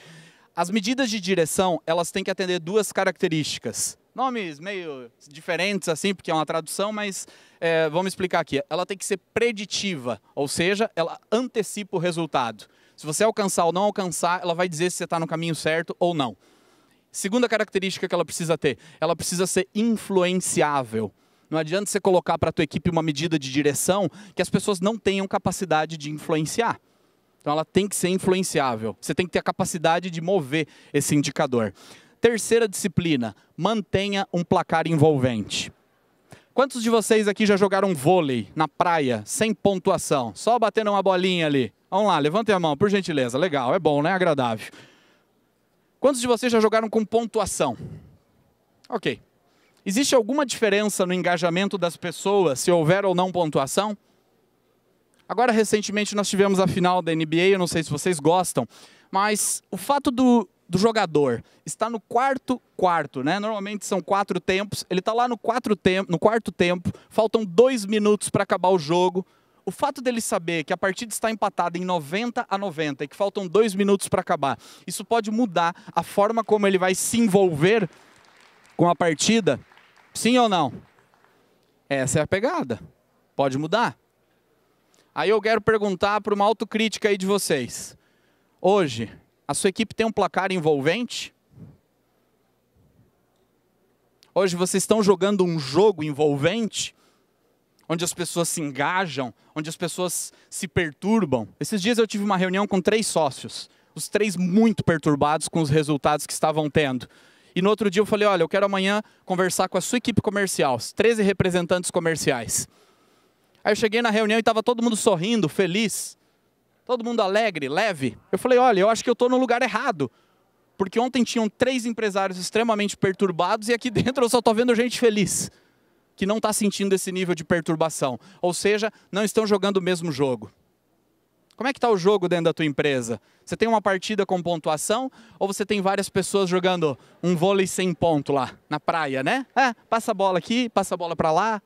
As medidas de direção, elas têm que atender duas características. Nomes meio diferentes assim, porque é uma tradução, mas é, vamos explicar aqui. Ela tem que ser preditiva, ou seja, ela antecipa o resultado. Se você alcançar ou não alcançar, ela vai dizer se você está no caminho certo ou não. Segunda característica que ela precisa ter, ela precisa ser influenciável. Não adianta você colocar para a tua equipe uma medida de direção que as pessoas não tenham capacidade de influenciar. Então ela tem que ser influenciável. Você tem que ter a capacidade de mover esse indicador. Terceira disciplina, mantenha um placar envolvente. Quantos de vocês aqui já jogaram vôlei na praia, sem pontuação? Só batendo uma bolinha ali. Vamos lá, levantem a mão, por gentileza. Legal, é bom, né? Agradável. Quantos de vocês já jogaram com pontuação? Ok. Existe alguma diferença no engajamento das pessoas se houver ou não pontuação? Agora, recentemente, nós tivemos a final da NBA, eu não sei se vocês gostam, mas o fato do, do jogador estar no quarto quarto, né? Normalmente são quatro tempos, ele está lá no, quatro tempo, no quarto tempo, faltam dois minutos para acabar o jogo. O fato dele saber que a partida está empatada em 90 a 90 e que faltam dois minutos para acabar, isso pode mudar a forma como ele vai se envolver com a partida? Sim ou não? Essa é a pegada. Pode mudar. Aí eu quero perguntar para uma autocrítica aí de vocês. Hoje, a sua equipe tem um placar envolvente? Hoje vocês estão jogando um jogo envolvente? Onde as pessoas se engajam, onde as pessoas se perturbam. Esses dias eu tive uma reunião com três sócios, os três muito perturbados com os resultados que estavam tendo. E no outro dia eu falei: olha, eu quero amanhã conversar com a sua equipe comercial, os 13 representantes comerciais. Aí eu cheguei na reunião e estava todo mundo sorrindo, feliz. Todo mundo alegre, leve. Eu falei, olha, eu acho que eu estou no lugar errado. Porque ontem tinham três empresários extremamente perturbados e aqui dentro eu só estou vendo gente feliz. Que não está sentindo esse nível de perturbação. Ou seja, não estão jogando o mesmo jogo. Como é que está o jogo dentro da tua empresa? Você tem uma partida com pontuação ou você tem várias pessoas jogando um vôlei sem ponto lá na praia, né? É, passa a bola aqui, passa a bola para lá,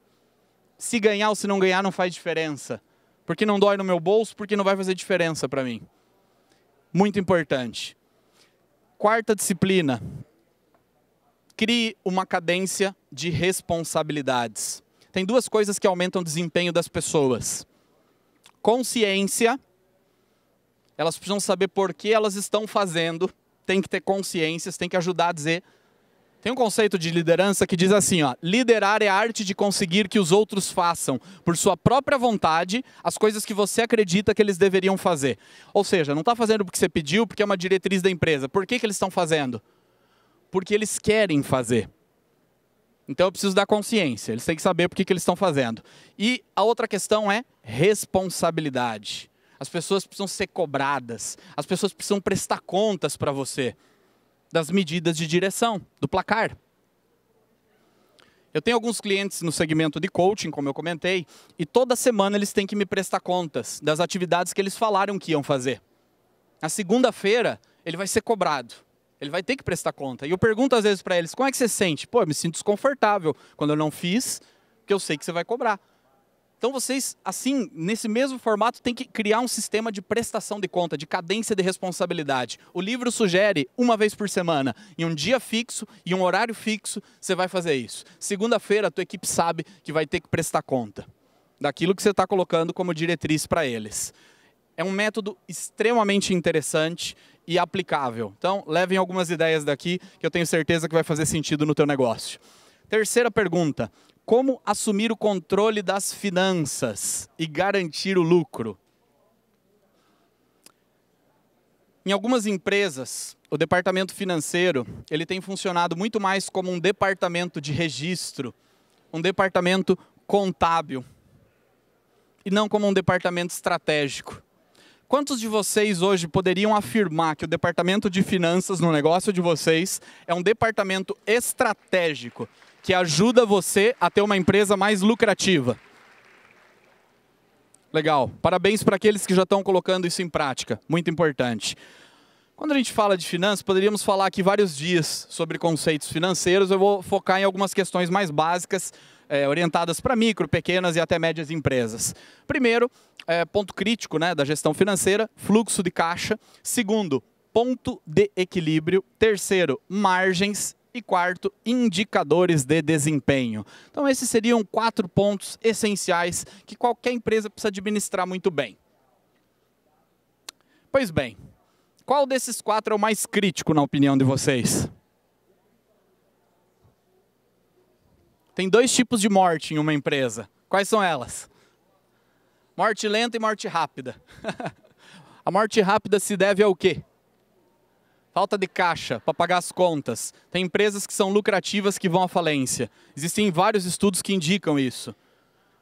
se ganhar ou se não ganhar não faz diferença. Porque não dói no meu bolso, porque não vai fazer diferença para mim. Muito importante. Quarta disciplina. Crie uma cadência de responsabilidades. Tem duas coisas que aumentam o desempenho das pessoas: consciência. Elas precisam saber por que elas estão fazendo, tem que ter consciência, tem que ajudar a dizer tem um conceito de liderança que diz assim, ó, liderar é a arte de conseguir que os outros façam, por sua própria vontade, as coisas que você acredita que eles deveriam fazer. Ou seja, não está fazendo porque você pediu, porque é uma diretriz da empresa. Por que, que eles estão fazendo? Porque eles querem fazer. Então eu preciso dar consciência, eles têm que saber por que, que eles estão fazendo. E a outra questão é responsabilidade. As pessoas precisam ser cobradas, as pessoas precisam prestar contas para você das medidas de direção, do placar. Eu tenho alguns clientes no segmento de coaching, como eu comentei, e toda semana eles têm que me prestar contas das atividades que eles falaram que iam fazer. Na segunda-feira, ele vai ser cobrado. Ele vai ter que prestar conta. E eu pergunto às vezes para eles: como é que você sente? Pô, eu me sinto desconfortável quando eu não fiz, porque eu sei que você vai cobrar. Então vocês, assim, nesse mesmo formato, tem que criar um sistema de prestação de conta, de cadência de responsabilidade. O livro sugere uma vez por semana, em um dia fixo e um horário fixo, você vai fazer isso. Segunda-feira, a tua equipe sabe que vai ter que prestar conta daquilo que você está colocando como diretriz para eles. É um método extremamente interessante e aplicável. Então, levem algumas ideias daqui que eu tenho certeza que vai fazer sentido no teu negócio. Terceira pergunta: como assumir o controle das finanças e garantir o lucro? Em algumas empresas, o departamento financeiro, ele tem funcionado muito mais como um departamento de registro, um departamento contábil e não como um departamento estratégico. Quantos de vocês hoje poderiam afirmar que o departamento de finanças no negócio de vocês é um departamento estratégico que ajuda você a ter uma empresa mais lucrativa? Legal. Parabéns para aqueles que já estão colocando isso em prática. Muito importante. Quando a gente fala de finanças, poderíamos falar aqui vários dias sobre conceitos financeiros. Eu vou focar em algumas questões mais básicas é, orientadas para micro, pequenas e até médias empresas. Primeiro, é, ponto crítico né, da gestão financeira, fluxo de caixa. Segundo, ponto de equilíbrio. Terceiro, margens. E quarto, indicadores de desempenho. Então, esses seriam quatro pontos essenciais que qualquer empresa precisa administrar muito bem. Pois bem, qual desses quatro é o mais crítico, na opinião de vocês? Tem dois tipos de morte em uma empresa. Quais são elas? Morte lenta e morte rápida. a morte rápida se deve ao quê? Falta de caixa para pagar as contas. Tem empresas que são lucrativas que vão à falência. Existem vários estudos que indicam isso.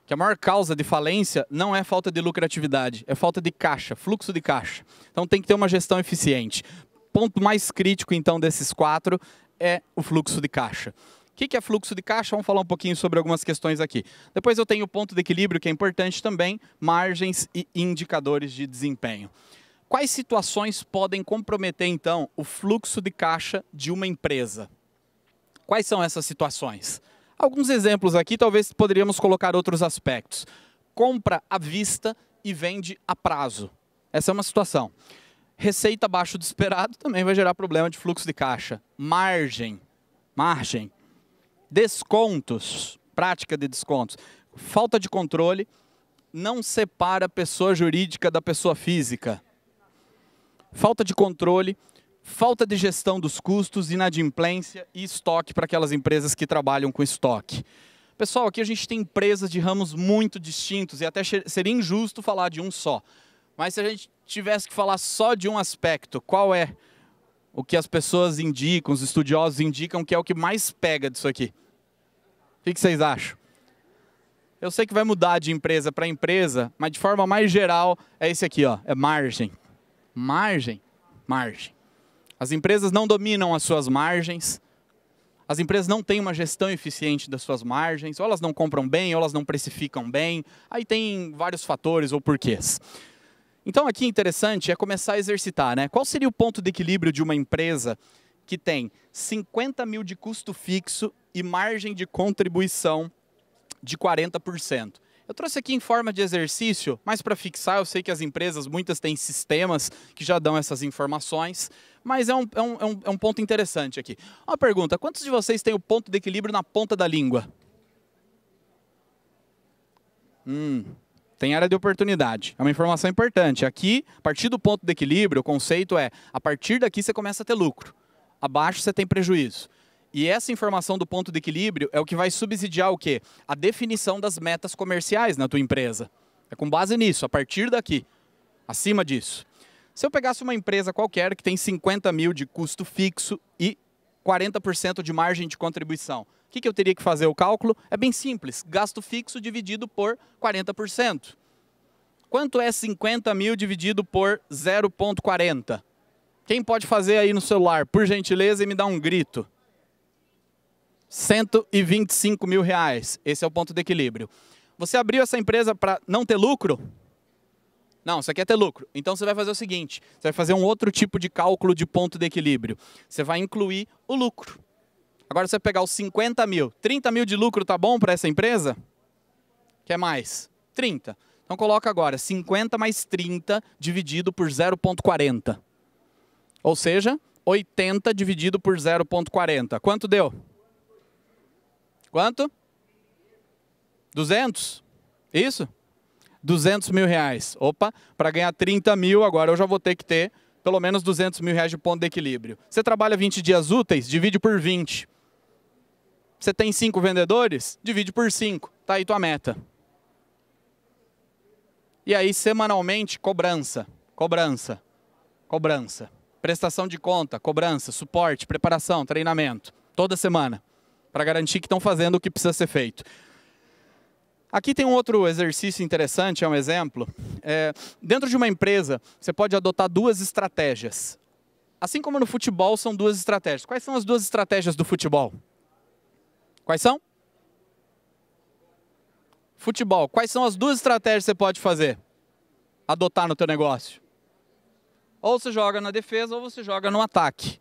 Que a maior causa de falência não é falta de lucratividade, é falta de caixa, fluxo de caixa. Então tem que ter uma gestão eficiente. Ponto mais crítico, então, desses quatro é o fluxo de caixa. O que é fluxo de caixa? Vamos falar um pouquinho sobre algumas questões aqui. Depois eu tenho o ponto de equilíbrio, que é importante também, margens e indicadores de desempenho. Quais situações podem comprometer, então, o fluxo de caixa de uma empresa? Quais são essas situações? Alguns exemplos aqui, talvez poderíamos colocar outros aspectos. Compra à vista e vende a prazo. Essa é uma situação. Receita abaixo do esperado também vai gerar problema de fluxo de caixa. Margem. Margem descontos, prática de descontos, falta de controle, não separa a pessoa jurídica da pessoa física. Falta de controle, falta de gestão dos custos, inadimplência e estoque para aquelas empresas que trabalham com estoque. Pessoal, aqui a gente tem empresas de ramos muito distintos e até seria injusto falar de um só. Mas se a gente tivesse que falar só de um aspecto, qual é o que as pessoas indicam, os estudiosos indicam que é o que mais pega disso aqui? O que vocês acham? Eu sei que vai mudar de empresa para empresa, mas de forma mais geral é esse aqui, ó, é margem. Margem, margem. As empresas não dominam as suas margens. As empresas não têm uma gestão eficiente das suas margens, ou elas não compram bem, ou elas não precificam bem. Aí tem vários fatores ou porquês. Então aqui interessante é começar a exercitar, né? Qual seria o ponto de equilíbrio de uma empresa que tem 50 mil de custo fixo e margem de contribuição de 40%. Eu trouxe aqui em forma de exercício, mas para fixar, eu sei que as empresas, muitas têm sistemas que já dão essas informações, mas é um, é um, é um, ponto interessante aqui. Uma pergunta: quantos de vocês têm o ponto de equilíbrio na ponta da língua? Hum, tem área de oportunidade. É uma informação importante. Aqui, a partir do ponto de equilíbrio, o conceito é: a partir daqui você começa a ter lucro, abaixo você tem prejuízo. E essa informação do ponto de equilíbrio é o que vai subsidiar o quê? A definição das metas comerciais na tua empresa. É com base nisso, a partir daqui, acima disso. Se eu pegasse uma empresa qualquer que tem 50 mil de custo fixo e 40% de margem de contribuição. O que, que eu teria que fazer o cálculo? É bem simples, gasto fixo dividido por 40%. Quanto é 50 mil dividido por 0,40? Quem pode fazer aí no celular, por gentileza, e me dar um grito? 125 mil reais. Esse é o ponto de equilíbrio. Você abriu essa empresa para não ter lucro? Não, você quer ter lucro. Então você vai fazer o seguinte: você vai fazer um outro tipo de cálculo de ponto de equilíbrio. Você vai incluir o lucro. Agora você vai pegar os 50 mil. 30 mil de lucro tá bom para essa empresa? Quer mais? 30. Então coloca agora 50 mais 30 dividido por 0,40. Ou seja, 80 dividido por 0,40. Quanto deu? Quanto? 200? Isso? 200 mil reais. Opa, para ganhar 30 mil, agora eu já vou ter que ter pelo menos 200 mil reais de ponto de equilíbrio. Você trabalha 20 dias úteis, divide por 20. Você tem 5 vendedores, divide por 5. Tá aí tua meta. E aí, semanalmente, cobrança, cobrança, cobrança. Prestação de conta, cobrança, suporte, preparação, treinamento. Toda semana. Para garantir que estão fazendo o que precisa ser feito. Aqui tem um outro exercício interessante, é um exemplo. É, dentro de uma empresa, você pode adotar duas estratégias. Assim como no futebol, são duas estratégias. Quais são as duas estratégias do futebol? Quais são? Futebol. Quais são as duas estratégias que você pode fazer? Adotar no teu negócio? Ou você joga na defesa ou você joga no ataque.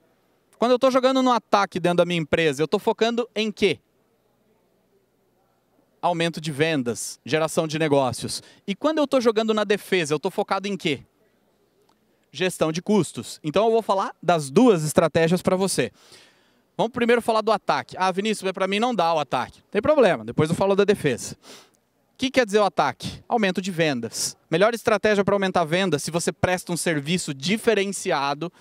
Quando eu estou jogando no ataque dentro da minha empresa, eu estou focando em quê? Aumento de vendas, geração de negócios. E quando eu estou jogando na defesa, eu estou focado em quê? Gestão de custos. Então eu vou falar das duas estratégias para você. Vamos primeiro falar do ataque. Ah, Vinícius, para mim não dá o ataque. Tem problema, depois eu falo da defesa. O que quer dizer o ataque? Aumento de vendas. Melhor estratégia para aumentar vendas se você presta um serviço diferenciado,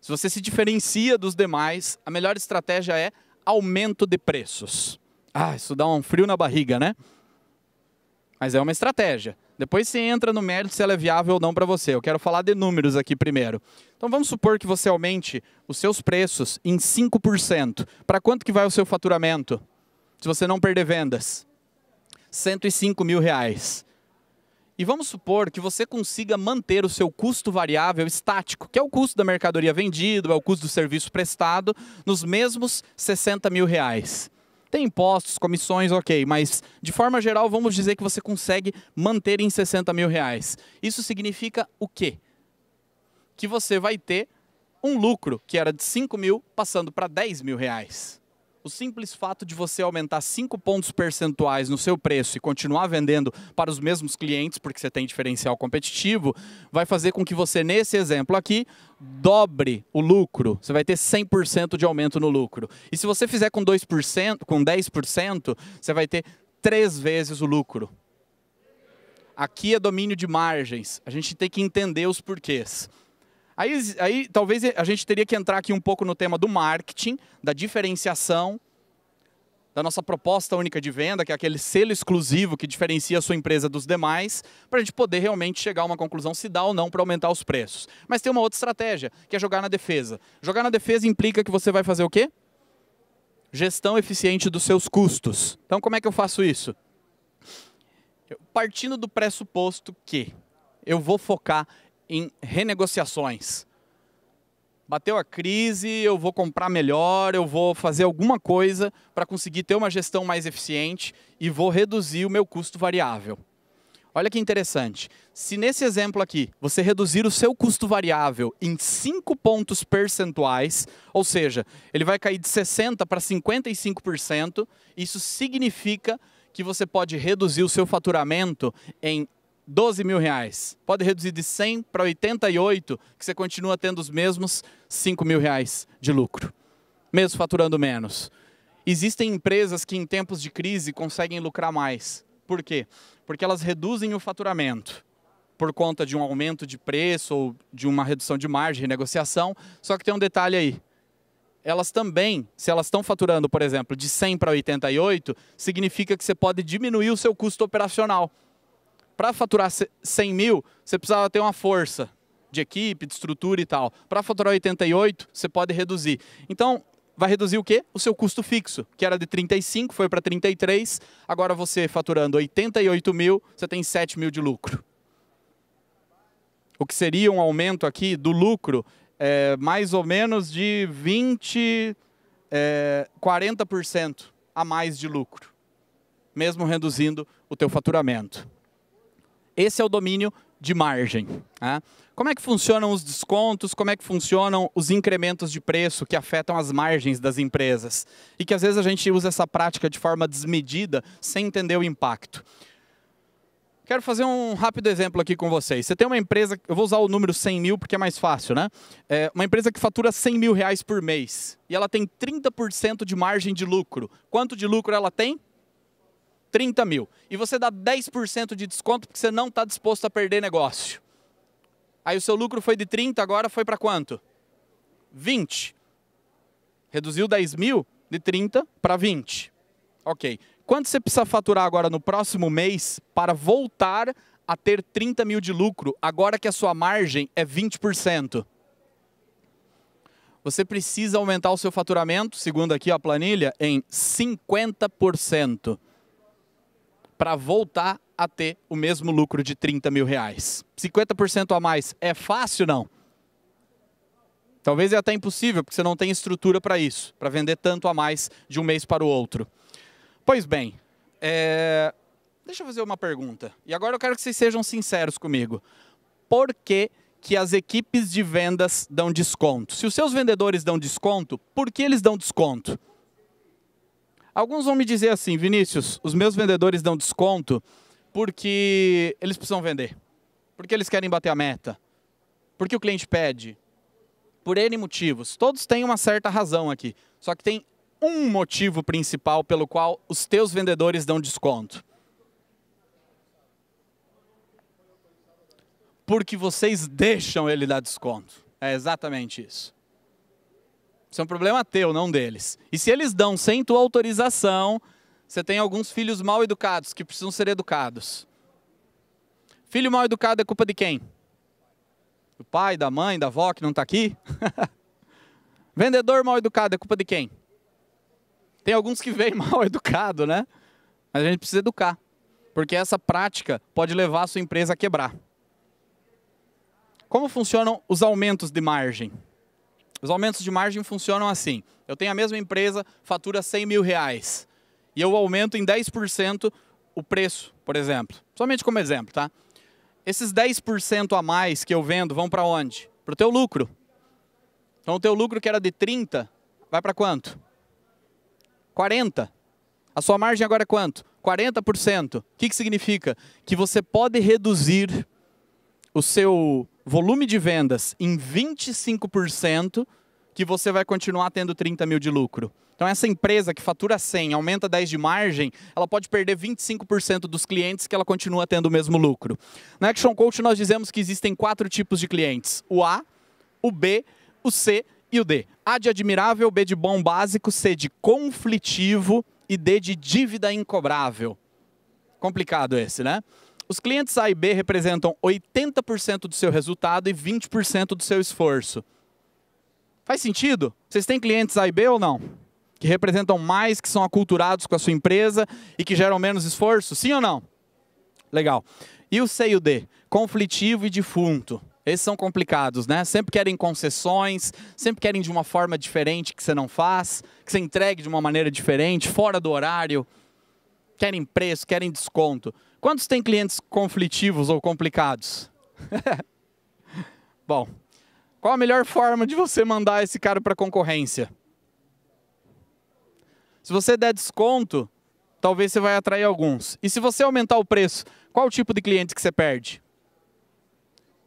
se você se diferencia dos demais, a melhor estratégia é aumento de preços. Ah, isso dá um frio na barriga, né? Mas é uma estratégia. Depois você entra no mérito se ela é viável ou não para você. Eu quero falar de números aqui primeiro. Então vamos supor que você aumente os seus preços em 5%. Para quanto que vai o seu faturamento? Se você não perder vendas? 105 mil reais. E vamos supor que você consiga manter o seu custo variável estático, que é o custo da mercadoria vendida, é o custo do serviço prestado, nos mesmos 60 mil reais. Tem impostos, comissões, ok, mas de forma geral vamos dizer que você consegue manter em 60 mil reais. Isso significa o quê? Que você vai ter um lucro que era de 5 mil passando para 10 mil reais. O simples fato de você aumentar 5 pontos percentuais no seu preço e continuar vendendo para os mesmos clientes, porque você tem diferencial competitivo, vai fazer com que você, nesse exemplo aqui, dobre o lucro. Você vai ter 100% de aumento no lucro. E se você fizer com 2%, com 10%, você vai ter três vezes o lucro. Aqui é domínio de margens. A gente tem que entender os porquês. Aí, aí talvez a gente teria que entrar aqui um pouco no tema do marketing, da diferenciação, da nossa proposta única de venda, que é aquele selo exclusivo que diferencia a sua empresa dos demais, para a gente poder realmente chegar a uma conclusão se dá ou não para aumentar os preços. Mas tem uma outra estratégia, que é jogar na defesa. Jogar na defesa implica que você vai fazer o quê? Gestão eficiente dos seus custos. Então, como é que eu faço isso? Partindo do pressuposto que eu vou focar em renegociações. Bateu a crise, eu vou comprar melhor, eu vou fazer alguma coisa para conseguir ter uma gestão mais eficiente e vou reduzir o meu custo variável. Olha que interessante. Se nesse exemplo aqui você reduzir o seu custo variável em 5 pontos percentuais, ou seja, ele vai cair de 60% para 55%, isso significa que você pode reduzir o seu faturamento em 12 mil reais. Pode reduzir de 100 para 88, que você continua tendo os mesmos 5 mil reais de lucro, mesmo faturando menos. Existem empresas que em tempos de crise conseguem lucrar mais. Por quê? Porque elas reduzem o faturamento por conta de um aumento de preço ou de uma redução de margem, negociação. Só que tem um detalhe aí. Elas também, se elas estão faturando, por exemplo, de 100 para 88, significa que você pode diminuir o seu custo operacional para faturar 100 mil, você precisava ter uma força de equipe, de estrutura e tal. Para faturar 88, você pode reduzir. Então, vai reduzir o quê? O seu custo fixo, que era de 35, foi para 33. Agora você faturando 88 mil, você tem 7 mil de lucro. O que seria um aumento aqui do lucro é, mais ou menos de 20, é, 40% a mais de lucro, mesmo reduzindo o teu faturamento. Esse é o domínio de margem. Né? Como é que funcionam os descontos? Como é que funcionam os incrementos de preço que afetam as margens das empresas? E que às vezes a gente usa essa prática de forma desmedida sem entender o impacto. Quero fazer um rápido exemplo aqui com vocês. Você tem uma empresa, eu vou usar o número 100 mil porque é mais fácil, né? É uma empresa que fatura 100 mil reais por mês e ela tem 30% de margem de lucro. Quanto de lucro ela tem? 30 mil. E você dá 10% de desconto porque você não está disposto a perder negócio. Aí o seu lucro foi de 30, agora foi para quanto? 20. Reduziu 10 mil de 30 para 20. Ok. Quanto você precisa faturar agora no próximo mês para voltar a ter 30 mil de lucro, agora que a sua margem é 20%? Você precisa aumentar o seu faturamento, segundo aqui a planilha, em 50% para voltar a ter o mesmo lucro de 30 mil reais. 50% a mais é fácil, não? Talvez é até impossível, porque você não tem estrutura para isso, para vender tanto a mais de um mês para o outro. Pois bem, é... deixa eu fazer uma pergunta. E agora eu quero que vocês sejam sinceros comigo. Por que, que as equipes de vendas dão desconto? Se os seus vendedores dão desconto, por que eles dão desconto? Alguns vão me dizer assim, Vinícius, os meus vendedores dão desconto porque eles precisam vender, porque eles querem bater a meta, porque o cliente pede, por N motivos. Todos têm uma certa razão aqui, só que tem um motivo principal pelo qual os teus vendedores dão desconto. Porque vocês deixam ele dar desconto. É exatamente isso. Isso é um problema teu, não deles. E se eles dão sem tua autorização, você tem alguns filhos mal educados que precisam ser educados. Filho mal educado é culpa de quem? Do pai, da mãe, da avó que não está aqui? Vendedor mal educado é culpa de quem? Tem alguns que vêm mal educado, né? Mas a gente precisa educar. Porque essa prática pode levar a sua empresa a quebrar. Como funcionam os aumentos de margem? Os aumentos de margem funcionam assim. Eu tenho a mesma empresa, fatura 100 mil reais. E eu aumento em 10% o preço, por exemplo. Somente como exemplo, tá? Esses 10% a mais que eu vendo vão para onde? Para o teu lucro. Então o teu lucro que era de 30, vai para quanto? 40. A sua margem agora é quanto? 40%. O que, que significa? Que você pode reduzir o seu volume de vendas em 25%, que você vai continuar tendo 30 mil de lucro. Então, essa empresa que fatura 100, aumenta 10 de margem, ela pode perder 25% dos clientes que ela continua tendo o mesmo lucro. Na Action Coach, nós dizemos que existem quatro tipos de clientes: o A, o B, o C e o D. A de admirável, B de bom básico, C de conflitivo e D de dívida incobrável. Complicado esse, né? Os clientes A e B representam 80% do seu resultado e 20% do seu esforço. Faz sentido? Vocês têm clientes A e B ou não? Que representam mais, que são aculturados com a sua empresa e que geram menos esforço? Sim ou não? Legal. E o C e o D? Conflitivo e defunto. Esses são complicados, né? Sempre querem concessões, sempre querem de uma forma diferente que você não faz, que você entregue de uma maneira diferente, fora do horário. Querem preço, querem desconto. Quantos têm clientes conflitivos ou complicados? Bom, qual a melhor forma de você mandar esse cara para concorrência? Se você der desconto, talvez você vai atrair alguns. E se você aumentar o preço, qual o tipo de cliente que você perde?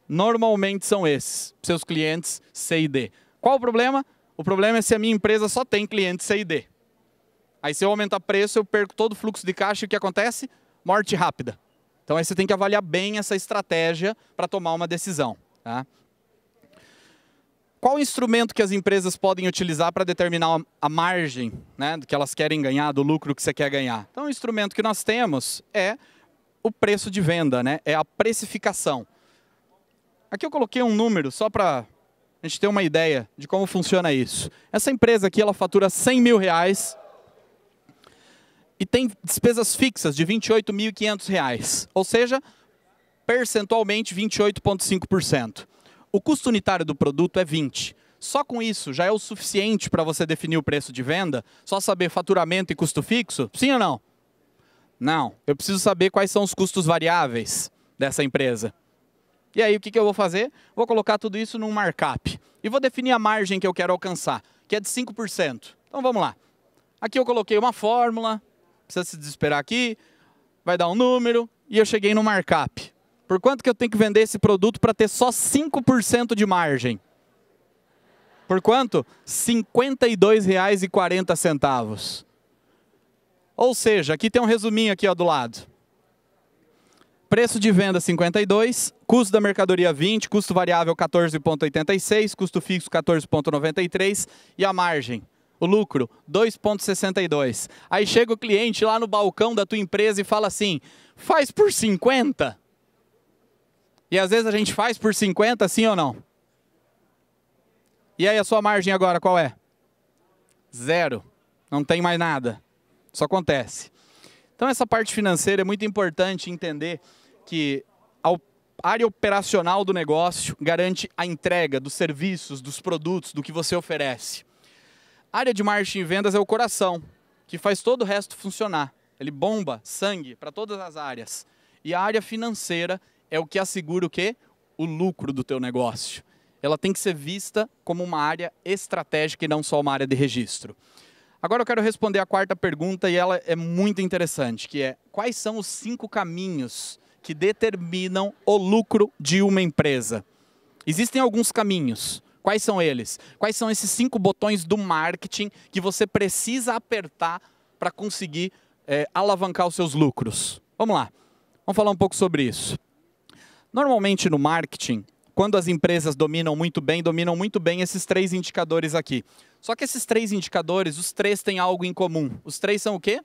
Normalmente são esses, seus clientes C e D. Qual o problema? O problema é se a minha empresa só tem cliente C e D. Aí se eu aumentar preço, eu perco todo o fluxo de caixa e o que acontece? Morte rápida. Então aí você tem que avaliar bem essa estratégia para tomar uma decisão. Tá? Qual instrumento que as empresas podem utilizar para determinar a margem né, que elas querem ganhar, do lucro que você quer ganhar? Então, o instrumento que nós temos é o preço de venda, né? é a precificação. Aqui eu coloquei um número só para a gente ter uma ideia de como funciona isso. Essa empresa aqui, ela fatura 100 mil reais e tem despesas fixas de 28.500 reais, ou seja, percentualmente 28,5%. O custo unitário do produto é 20. Só com isso já é o suficiente para você definir o preço de venda? Só saber faturamento e custo fixo? Sim ou não? Não. Eu preciso saber quais são os custos variáveis dessa empresa. E aí o que, que eu vou fazer? Vou colocar tudo isso num markup. E vou definir a margem que eu quero alcançar, que é de 5%. Então vamos lá. Aqui eu coloquei uma fórmula, precisa se desesperar aqui, vai dar um número, e eu cheguei no markup. Por quanto que eu tenho que vender esse produto para ter só 5% de margem? Por quanto? R$ 52,40. Ou seja, aqui tem um resuminho aqui ó, do lado. Preço de venda 52, custo da mercadoria 20, custo variável 14,86, custo fixo 14,93 e a margem, o lucro 2,62. Aí chega o cliente lá no balcão da tua empresa e fala assim: "Faz por 50". E às vezes a gente faz por 50, sim ou não? E aí a sua margem agora qual é? Zero. Não tem mais nada. Isso acontece. Então essa parte financeira é muito importante entender que a área operacional do negócio garante a entrega dos serviços, dos produtos, do que você oferece. Área de marketing e vendas é o coração, que faz todo o resto funcionar. Ele bomba sangue para todas as áreas. E a área financeira é o que assegura o quê? O lucro do teu negócio. Ela tem que ser vista como uma área estratégica e não só uma área de registro. Agora eu quero responder a quarta pergunta e ela é muito interessante, que é quais são os cinco caminhos que determinam o lucro de uma empresa? Existem alguns caminhos. Quais são eles? Quais são esses cinco botões do marketing que você precisa apertar para conseguir é, alavancar os seus lucros? Vamos lá. Vamos falar um pouco sobre isso. Normalmente no marketing, quando as empresas dominam muito bem, dominam muito bem esses três indicadores aqui. Só que esses três indicadores, os três têm algo em comum. Os três são o quê?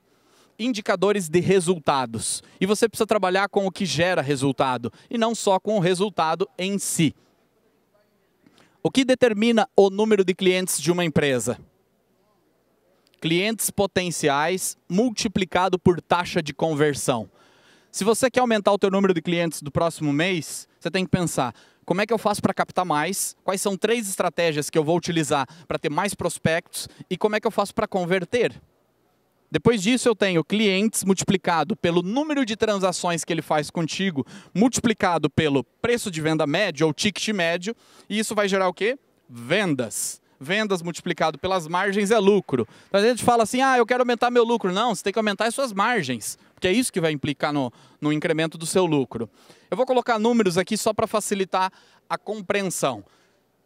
Indicadores de resultados. E você precisa trabalhar com o que gera resultado e não só com o resultado em si. O que determina o número de clientes de uma empresa? Clientes potenciais multiplicado por taxa de conversão. Se você quer aumentar o teu número de clientes do próximo mês, você tem que pensar, como é que eu faço para captar mais? Quais são três estratégias que eu vou utilizar para ter mais prospectos? E como é que eu faço para converter? Depois disso, eu tenho clientes multiplicado pelo número de transações que ele faz contigo, multiplicado pelo preço de venda médio ou ticket médio, e isso vai gerar o quê? Vendas. Vendas multiplicado pelas margens é lucro. Então, a gente fala assim, ah, eu quero aumentar meu lucro. Não, você tem que aumentar as suas margens, porque é isso que vai implicar no, no incremento do seu lucro. Eu vou colocar números aqui só para facilitar a compreensão.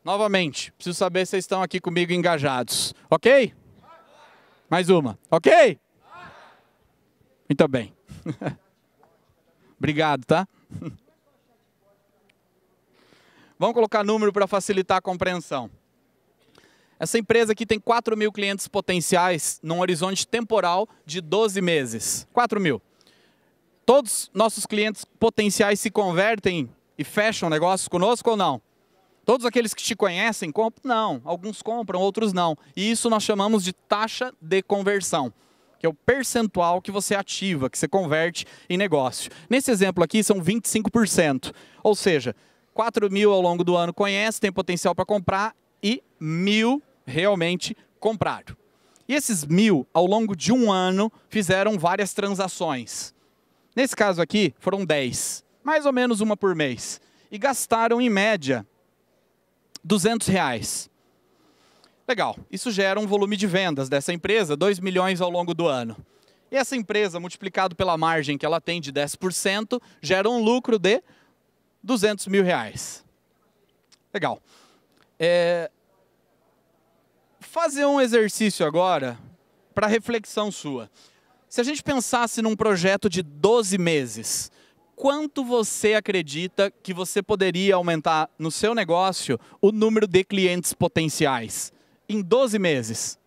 Novamente, preciso saber se vocês estão aqui comigo engajados. Ok? Mais uma. Ok? Muito bem. Obrigado, tá? Vamos colocar número para facilitar a compreensão. Essa empresa aqui tem 4 mil clientes potenciais num horizonte temporal de 12 meses. 4 mil todos nossos clientes potenciais se convertem e fecham negócios conosco ou não? Todos aqueles que te conhecem compram? Não. Alguns compram, outros não. E isso nós chamamos de taxa de conversão, que é o percentual que você ativa, que você converte em negócio. Nesse exemplo aqui são 25%. Ou seja, 4 mil ao longo do ano conhecem, tem potencial para comprar e mil realmente compraram. E esses mil, ao longo de um ano, fizeram várias transações. Nesse caso aqui, foram 10, mais ou menos uma por mês. E gastaram, em média, 200 reais. Legal, isso gera um volume de vendas dessa empresa, 2 milhões ao longo do ano. E essa empresa, multiplicado pela margem que ela tem de 10%, gera um lucro de 200 mil reais. Legal. É... Fazer um exercício agora para reflexão sua. Se a gente pensasse num projeto de 12 meses, quanto você acredita que você poderia aumentar no seu negócio o número de clientes potenciais? Em 12 meses.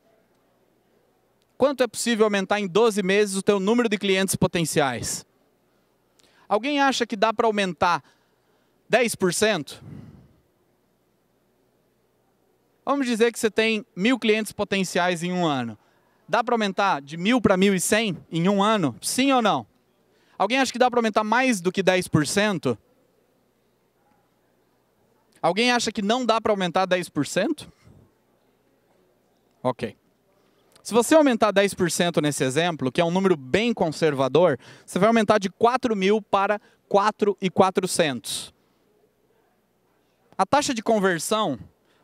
Quanto é possível aumentar em 12 meses o teu número de clientes potenciais? Alguém acha que dá para aumentar 10%? Vamos dizer que você tem mil clientes potenciais em um ano. Dá para aumentar de mil para mil e cem em um ano? Sim ou não? Alguém acha que dá para aumentar mais do que 10%? Alguém acha que não dá para aumentar 10%? Ok. Se você aumentar 10% nesse exemplo, que é um número bem conservador, você vai aumentar de 4 mil para 4,400. A taxa de conversão,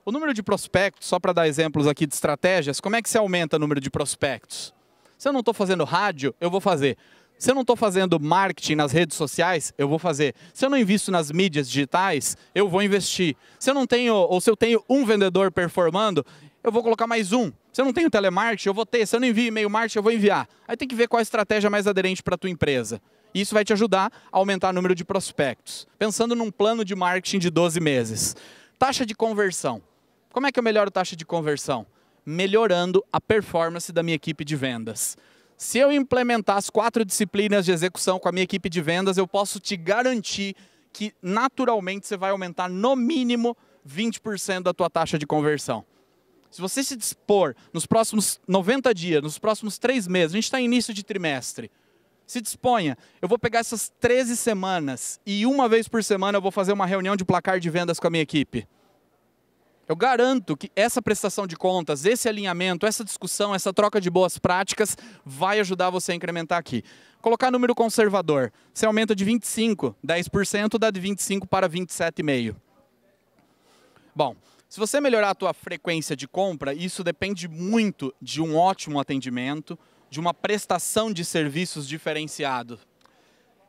o número de prospectos, só para dar exemplos aqui de estratégias, como é que se aumenta o número de prospectos? Se eu não estou fazendo rádio, eu vou fazer. Se eu não estou fazendo marketing nas redes sociais, eu vou fazer. Se eu não invisto nas mídias digitais, eu vou investir. Se eu não tenho, ou se eu tenho um vendedor performando, eu vou colocar mais um. Se eu não tenho telemarketing, eu vou ter. Se eu não envio e-mail marketing, eu vou enviar. Aí tem que ver qual a estratégia mais aderente para a tua empresa. Isso vai te ajudar a aumentar o número de prospectos. Pensando num plano de marketing de 12 meses. Taxa de conversão. Como é que eu melhoro taxa de conversão? Melhorando a performance da minha equipe de vendas. Se eu implementar as quatro disciplinas de execução com a minha equipe de vendas, eu posso te garantir que naturalmente você vai aumentar no mínimo 20% da tua taxa de conversão. Se você se dispor nos próximos 90 dias, nos próximos três meses, a gente está em início de trimestre, se disponha. Eu vou pegar essas 13 semanas e uma vez por semana eu vou fazer uma reunião de placar de vendas com a minha equipe. Eu garanto que essa prestação de contas, esse alinhamento, essa discussão, essa troca de boas práticas vai ajudar você a incrementar aqui. Colocar número conservador. Você aumenta de 25, 10% dá de 25 para 27,5. Bom, se você melhorar a tua frequência de compra, isso depende muito de um ótimo atendimento, de uma prestação de serviços diferenciado.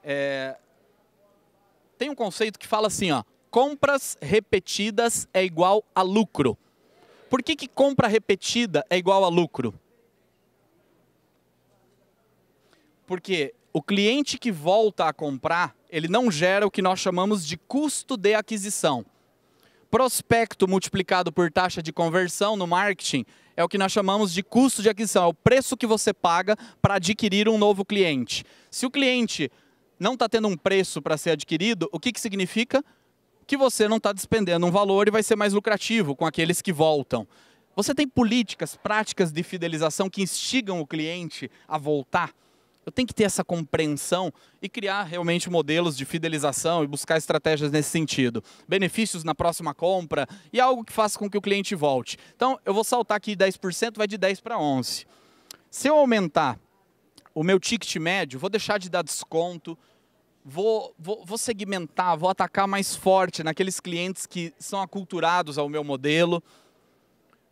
É... Tem um conceito que fala assim, ó, compras repetidas é igual a lucro. Por que, que compra repetida é igual a lucro? Porque o cliente que volta a comprar, ele não gera o que nós chamamos de custo de aquisição. Prospecto multiplicado por taxa de conversão no marketing é o que nós chamamos de custo de aquisição, é o preço que você paga para adquirir um novo cliente. Se o cliente não está tendo um preço para ser adquirido, o que, que significa? Que você não está despendendo um valor e vai ser mais lucrativo com aqueles que voltam. Você tem políticas, práticas de fidelização que instigam o cliente a voltar? Eu tenho que ter essa compreensão e criar realmente modelos de fidelização e buscar estratégias nesse sentido. Benefícios na próxima compra e algo que faça com que o cliente volte. Então, eu vou saltar aqui 10%, vai de 10 para 11. Se eu aumentar o meu ticket médio, vou deixar de dar desconto, vou, vou, vou segmentar, vou atacar mais forte naqueles clientes que são aculturados ao meu modelo.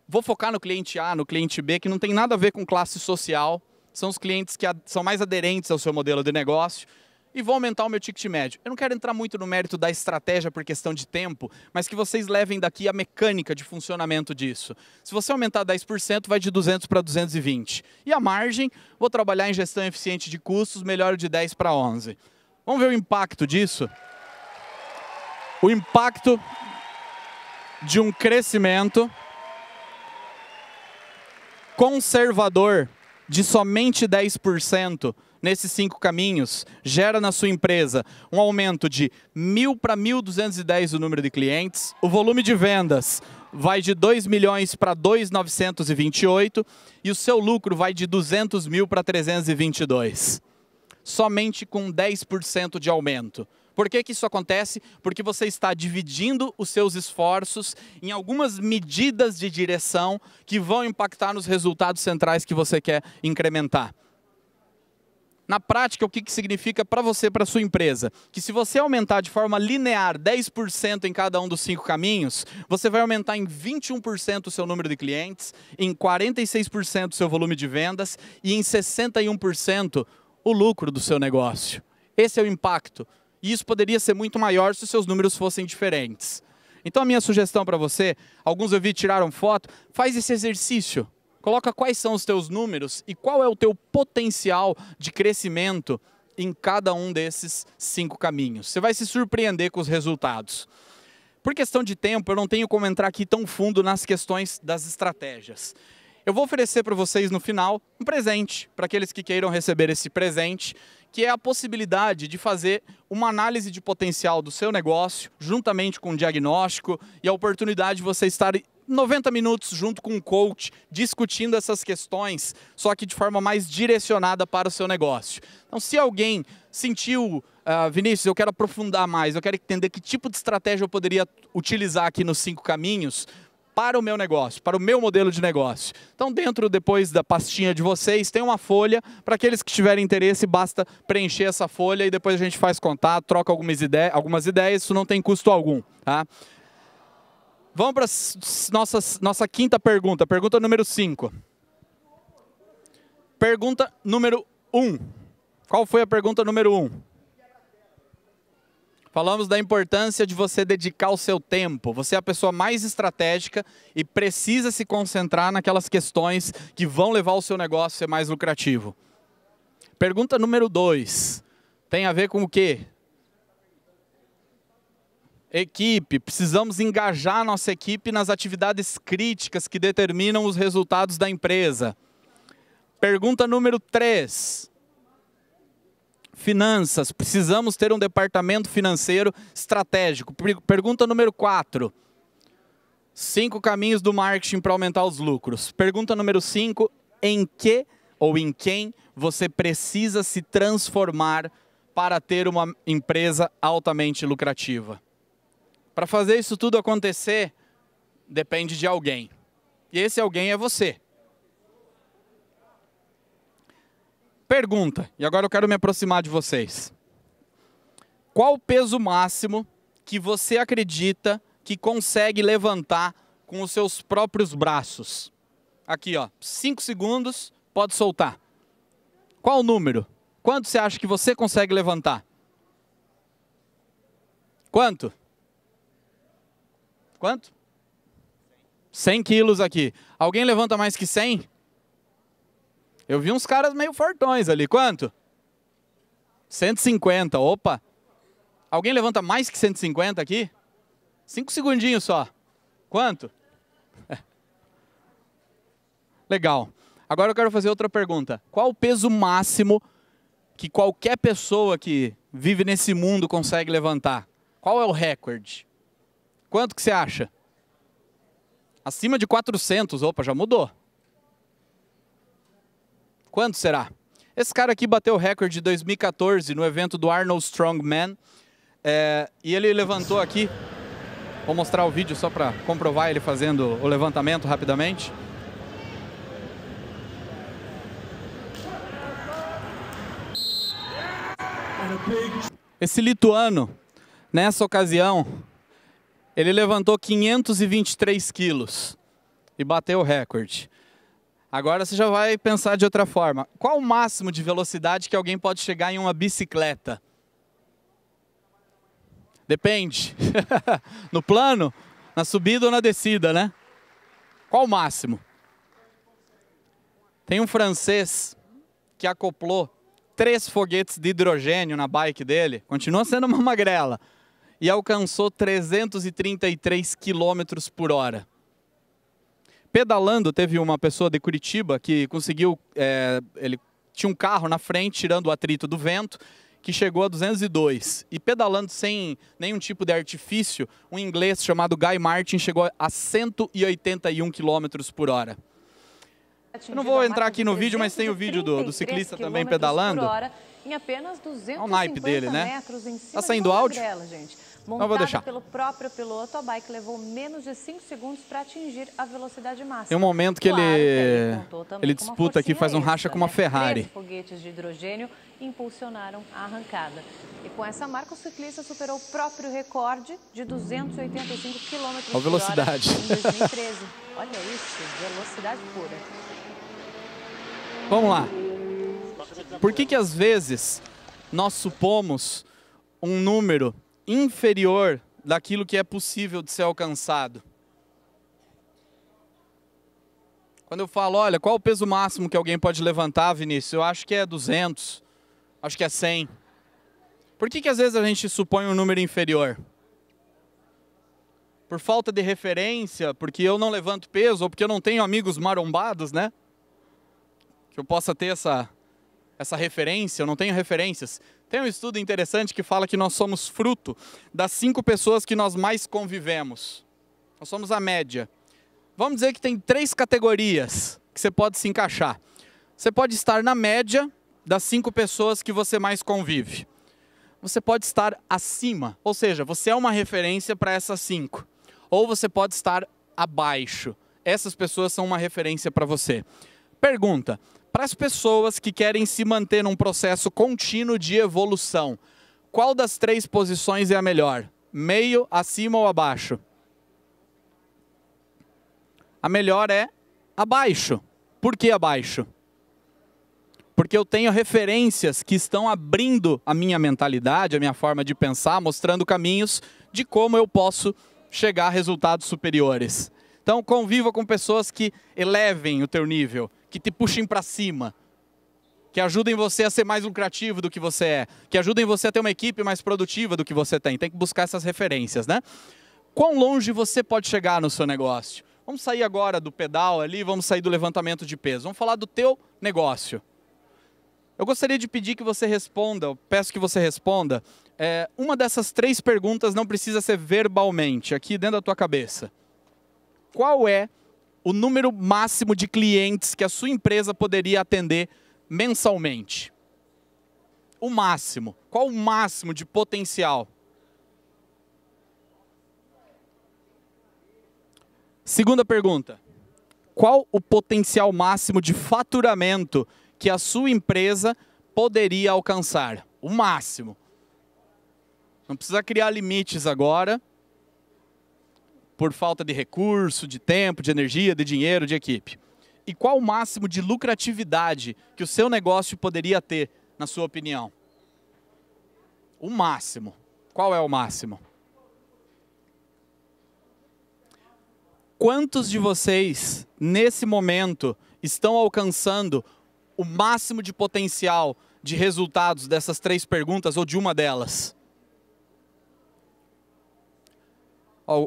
Vou focar no cliente A, no cliente B, que não tem nada a ver com classe social são os clientes que são mais aderentes ao seu modelo de negócio e vou aumentar o meu ticket médio. Eu não quero entrar muito no mérito da estratégia por questão de tempo, mas que vocês levem daqui a mecânica de funcionamento disso. Se você aumentar 10%, vai de 200 para 220. E a margem, vou trabalhar em gestão eficiente de custos, melhor de 10 para 11. Vamos ver o impacto disso? O impacto de um crescimento conservador de somente 10% nesses cinco caminhos gera na sua empresa um aumento de 1.000 para 1.210 o número de clientes, o volume de vendas vai de 2 milhões para 2.928 e o seu lucro vai de 200 mil para 322. Somente com 10% de aumento. Por que, que isso acontece? Porque você está dividindo os seus esforços em algumas medidas de direção que vão impactar nos resultados centrais que você quer incrementar. Na prática, o que, que significa para você, para sua empresa? Que se você aumentar de forma linear 10% em cada um dos cinco caminhos, você vai aumentar em 21% o seu número de clientes, em 46% o seu volume de vendas e em 61% o lucro do seu negócio. Esse é o impacto e isso poderia ser muito maior se os seus números fossem diferentes. Então a minha sugestão para você, alguns eu vi tiraram foto, faz esse exercício. Coloca quais são os teus números e qual é o teu potencial de crescimento em cada um desses cinco caminhos. Você vai se surpreender com os resultados. Por questão de tempo, eu não tenho como entrar aqui tão fundo nas questões das estratégias. Eu vou oferecer para vocês no final um presente para aqueles que queiram receber esse presente que é a possibilidade de fazer uma análise de potencial do seu negócio, juntamente com o diagnóstico e a oportunidade de você estar 90 minutos junto com um coach, discutindo essas questões, só que de forma mais direcionada para o seu negócio. Então, se alguém sentiu, uh, Vinícius, eu quero aprofundar mais, eu quero entender que tipo de estratégia eu poderia utilizar aqui nos cinco caminhos, para o meu negócio, para o meu modelo de negócio. Então, dentro depois da pastinha de vocês, tem uma folha. Para aqueles que tiverem interesse, basta preencher essa folha e depois a gente faz contato, troca algumas, ideias, algumas ideias, isso não tem custo algum. Tá? Vamos para nossa, nossa quinta pergunta, pergunta número 5. Pergunta número 1. Um. Qual foi a pergunta número 1? Um? Falamos da importância de você dedicar o seu tempo. Você é a pessoa mais estratégica e precisa se concentrar naquelas questões que vão levar o seu negócio a ser mais lucrativo. Pergunta número dois tem a ver com o quê? Equipe. Precisamos engajar nossa equipe nas atividades críticas que determinam os resultados da empresa. Pergunta número três Finanças, precisamos ter um departamento financeiro estratégico. Pergunta número 4. Cinco caminhos do marketing para aumentar os lucros. Pergunta número 5. Em que ou em quem você precisa se transformar para ter uma empresa altamente lucrativa? Para fazer isso tudo acontecer, depende de alguém. E esse alguém é você. Pergunta, e agora eu quero me aproximar de vocês. Qual o peso máximo que você acredita que consegue levantar com os seus próprios braços? Aqui, ó, 5 segundos, pode soltar. Qual o número? Quanto você acha que você consegue levantar? Quanto? Quanto? 100 quilos aqui. Alguém levanta mais que 100? Eu vi uns caras meio fortões ali. Quanto? 150. Opa! Alguém levanta mais que 150 aqui? Cinco segundinhos só. Quanto? Legal. Agora eu quero fazer outra pergunta. Qual o peso máximo que qualquer pessoa que vive nesse mundo consegue levantar? Qual é o recorde? Quanto que você acha? Acima de 400. Opa, já mudou. Quanto será? Esse cara aqui bateu o recorde de 2014 no evento do Arnold Strongman. É, e ele levantou aqui. Vou mostrar o vídeo só para comprovar ele fazendo o levantamento rapidamente. Esse lituano, nessa ocasião, ele levantou 523 quilos e bateu o recorde. Agora você já vai pensar de outra forma. Qual o máximo de velocidade que alguém pode chegar em uma bicicleta? Depende. no plano, na subida ou na descida, né? Qual o máximo? Tem um francês que acoplou três foguetes de hidrogênio na bike dele, continua sendo uma magrela, e alcançou 333 quilômetros por hora. Pedalando, teve uma pessoa de Curitiba que conseguiu. É, ele tinha um carro na frente, tirando o atrito do vento, que chegou a 202. E pedalando sem nenhum tipo de artifício, um inglês chamado Guy Martin chegou a 181 km por hora. Eu não vou entrar aqui no vídeo, mas tem o vídeo do, do ciclista também pedalando. Em apenas 250 Olha o naipe dele, né? tá saindo áudio? Gente. Não vou deixar. pelo próprio piloto, a bike levou menos de 5 segundos para atingir a velocidade máxima. Tem um momento que Claro ele, também ele disputa aqui, faz um racha extra, com uma né? Ferrari. Três foguetes de hidrogênio impulsionaram a arrancada. E com essa marca, o ciclista superou o próprio recorde de 285 km a velocidade. em 2013. Olha isso, velocidade pura. Vamos lá. Por que que às vezes nós supomos um número inferior daquilo que é possível de ser alcançado? Quando eu falo, olha, qual o peso máximo que alguém pode levantar, Vinícius? Eu acho que é 200, acho que é 100. Por que que às vezes a gente supõe um número inferior? Por falta de referência, porque eu não levanto peso, ou porque eu não tenho amigos marombados, né? Que eu possa ter essa, essa referência, eu não tenho referências. Tem um estudo interessante que fala que nós somos fruto das cinco pessoas que nós mais convivemos. Nós somos a média. vamos dizer que tem três categorias que você pode se encaixar. Você pode estar na média das cinco pessoas que você mais convive. Você pode estar acima, ou seja, você é uma referência para essas cinco. Ou você pode estar abaixo. Essas pessoas são uma referência para você. Pergunta: para as pessoas que querem se manter num processo contínuo de evolução, qual das três posições é a melhor? Meio, acima ou abaixo? A melhor é abaixo. Por que abaixo? Porque eu tenho referências que estão abrindo a minha mentalidade, a minha forma de pensar, mostrando caminhos de como eu posso chegar a resultados superiores. Então, conviva com pessoas que elevem o teu nível, que te puxem para cima, que ajudem você a ser mais lucrativo do que você é, que ajudem você a ter uma equipe mais produtiva do que você tem. Tem que buscar essas referências, né? Quão longe você pode chegar no seu negócio? Vamos sair agora do pedal ali, vamos sair do levantamento de peso. Vamos falar do teu negócio. Eu gostaria de pedir que você responda, eu peço que você responda. É, uma dessas três perguntas não precisa ser verbalmente, aqui dentro da tua cabeça. Qual é o número máximo de clientes que a sua empresa poderia atender mensalmente? O máximo. Qual o máximo de potencial? Segunda pergunta. Qual o potencial máximo de faturamento que a sua empresa poderia alcançar? O máximo. Não precisa criar limites agora, por falta de recurso, de tempo, de energia, de dinheiro, de equipe. E qual o máximo de lucratividade que o seu negócio poderia ter, na sua opinião? O máximo. Qual é o máximo? Quantos de vocês, nesse momento, estão alcançando o máximo de potencial de resultados dessas três perguntas ou de uma delas?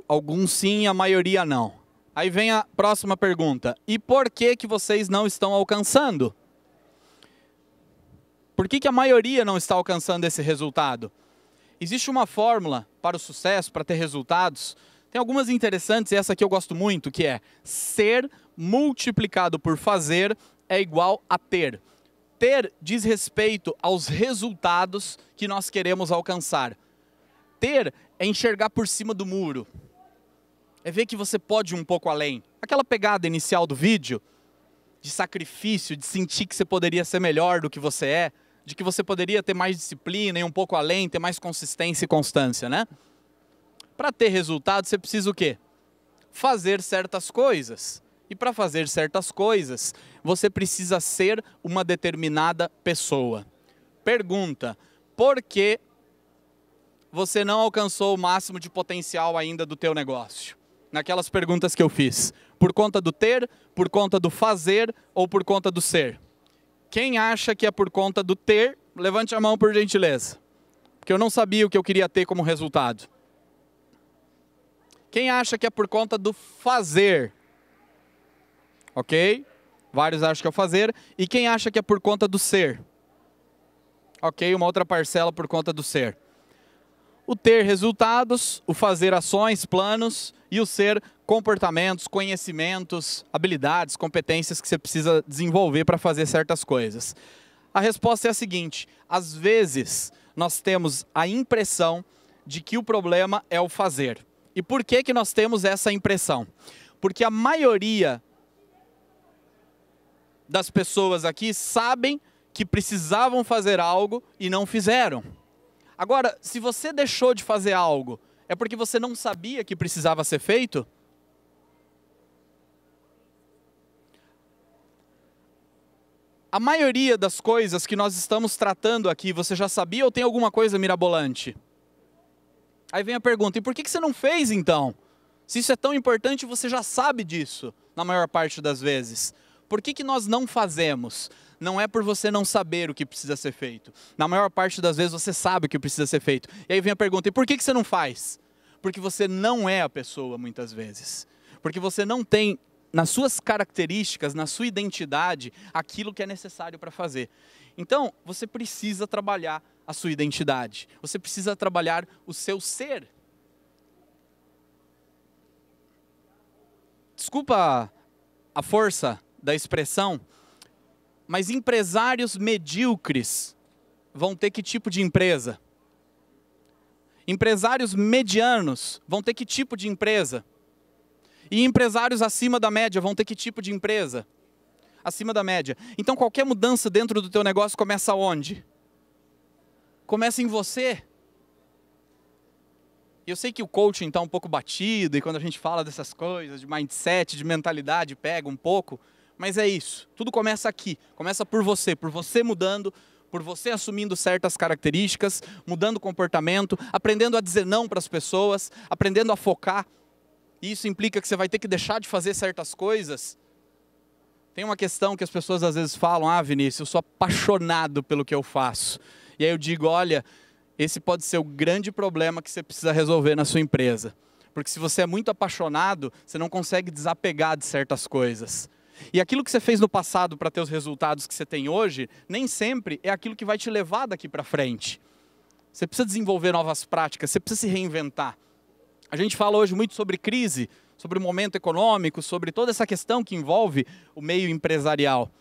Alguns sim, a maioria não. Aí vem a próxima pergunta. E por que que vocês não estão alcançando? Por que, que a maioria não está alcançando esse resultado? Existe uma fórmula para o sucesso, para ter resultados. Tem algumas interessantes, e essa aqui eu gosto muito, que é ser multiplicado por fazer é igual a ter. Ter diz respeito aos resultados que nós queremos alcançar. Ter é enxergar por cima do muro. É ver que você pode ir um pouco além. Aquela pegada inicial do vídeo, de sacrifício, de sentir que você poderia ser melhor do que você é, de que você poderia ter mais disciplina e um pouco além, ter mais consistência e constância, né? Para ter resultado, você precisa o quê? Fazer certas coisas. E para fazer certas coisas, você precisa ser uma determinada pessoa. Pergunta: por que você não alcançou o máximo de potencial ainda do teu negócio? Naquelas perguntas que eu fiz. Por conta do ter, por conta do fazer ou por conta do ser? Quem acha que é por conta do ter, levante a mão por gentileza. Porque eu não sabia o que eu queria ter como resultado. Quem acha que é por conta do fazer? Ok? Vários acham que é o fazer. E quem acha que é por conta do ser? Ok, uma outra parcela por conta do ser. O ter resultados, o fazer ações, planos e o ser comportamentos, conhecimentos, habilidades, competências que você precisa desenvolver para fazer certas coisas. A resposta é a seguinte: às vezes nós temos a impressão de que o problema é o fazer. E por que, que nós temos essa impressão? Porque a maioria das pessoas aqui sabem que precisavam fazer algo e não fizeram. Agora, se você deixou de fazer algo, é porque você não sabia que precisava ser feito? A maioria das coisas que nós estamos tratando aqui, você já sabia ou tem alguma coisa mirabolante? Aí vem a pergunta: e por que você não fez então? Se isso é tão importante, você já sabe disso, na maior parte das vezes. Por que, que nós não fazemos? Não é por você não saber o que precisa ser feito. Na maior parte das vezes você sabe o que precisa ser feito. E aí vem a pergunta: e por que, que você não faz? Porque você não é a pessoa, muitas vezes. Porque você não tem nas suas características, na sua identidade, aquilo que é necessário para fazer. Então, você precisa trabalhar a sua identidade. Você precisa trabalhar o seu ser. desculpa a força da expressão, mas empresários medíocres vão ter que tipo de empresa? Empresários medianos vão ter que tipo de empresa? E empresários acima da média vão ter que tipo de empresa? Acima da média. Então qualquer mudança dentro do teu negócio começa onde? Começa em você. Eu sei que o coaching está um pouco batido, e quando a gente fala dessas coisas, de mindset, de mentalidade, pega um pouco, mas é isso. Tudo começa aqui. Começa por você, por você mudando, por você assumindo certas características, mudando comportamento, aprendendo a dizer não para as pessoas, aprendendo a focar. Isso implica que você vai ter que deixar de fazer certas coisas. Tem uma questão que as pessoas às vezes falam: Ah, Vinícius, eu sou apaixonado pelo que eu faço. E aí eu digo: Olha, esse pode ser o grande problema que você precisa resolver na sua empresa. Porque se você é muito apaixonado, você não consegue desapegar de certas coisas. E aquilo que você fez no passado para ter os resultados que você tem hoje, nem sempre é aquilo que vai te levar daqui para frente. Você precisa desenvolver novas práticas, você precisa se reinventar. A gente fala hoje muito sobre crise, sobre o momento econômico, sobre toda essa questão que envolve o meio empresarial.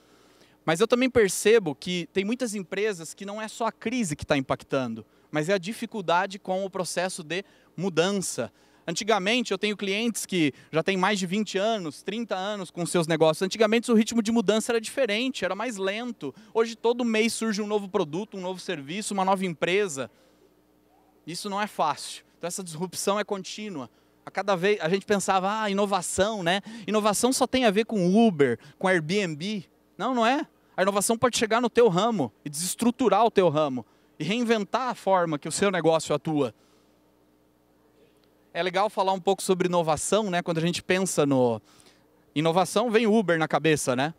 Mas eu também percebo que tem muitas empresas que não é só a crise que está impactando, mas é a dificuldade com o processo de mudança. Antigamente, eu tenho clientes que já têm mais de 20 anos, 30 anos com seus negócios. Antigamente, o ritmo de mudança era diferente, era mais lento. Hoje, todo mês surge um novo produto, um novo serviço, uma nova empresa. Isso não é fácil. Então, essa disrupção é contínua. A cada vez a gente pensava, ah, inovação, né? Inovação só tem a ver com Uber, com Airbnb. Não, não é. A inovação pode chegar no teu ramo e desestruturar o teu ramo e reinventar a forma que o seu negócio atua. É legal falar um pouco sobre inovação, né? Quando a gente pensa no inovação, vem Uber na cabeça, né?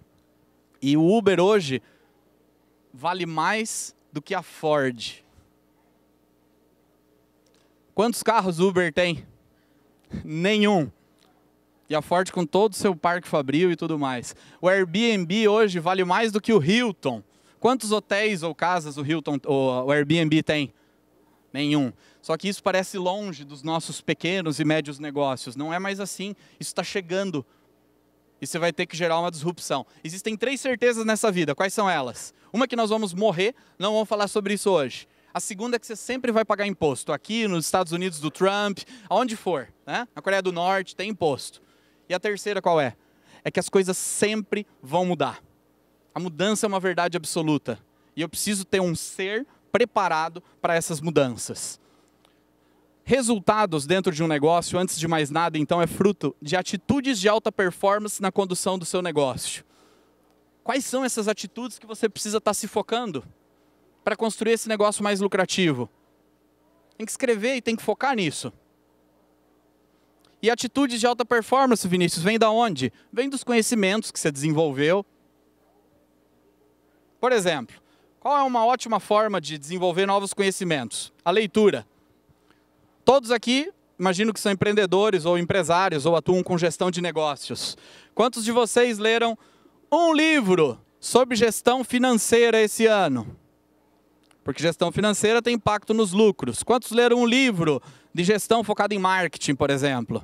E o Uber hoje vale mais do que a Ford. Quantos carros Uber tem? Nenhum. E a Ford com todo o seu parque fabril e tudo mais. O Airbnb hoje vale mais do que o Hilton. Quantos hotéis ou casas o Hilton, o Airbnb tem? Nenhum. Só que isso parece longe dos nossos pequenos e médios negócios. Não é mais assim. Isso está chegando. E você vai ter que gerar uma disrupção. Existem três certezas nessa vida. Quais são elas? Uma que nós vamos morrer, não vamos falar sobre isso hoje. A segunda é que você sempre vai pagar imposto. Aqui nos Estados Unidos do Trump, aonde for. Né? Na Coreia do Norte tem imposto. E a terceira qual é? É que as coisas sempre vão mudar. A mudança é uma verdade absoluta. E eu preciso ter um ser preparado para essas mudanças. Resultados dentro de um negócio, antes de mais nada, então, é fruto de atitudes de alta performance na condução do seu negócio. Quais são essas atitudes que você precisa estar se focando para construir esse negócio mais lucrativo? Tem que escrever e tem que focar nisso. E atitudes de alta performance, Vinícius, vem da onde? Vem dos conhecimentos que você desenvolveu. Por exemplo, qual é uma ótima forma de desenvolver novos conhecimentos? A leitura. Todos aqui, imagino que são empreendedores ou empresários ou atuam com gestão de negócios. Quantos de vocês leram um livro sobre gestão financeira esse ano? Porque gestão financeira tem impacto nos lucros. Quantos leram um livro de gestão focado em marketing, por exemplo?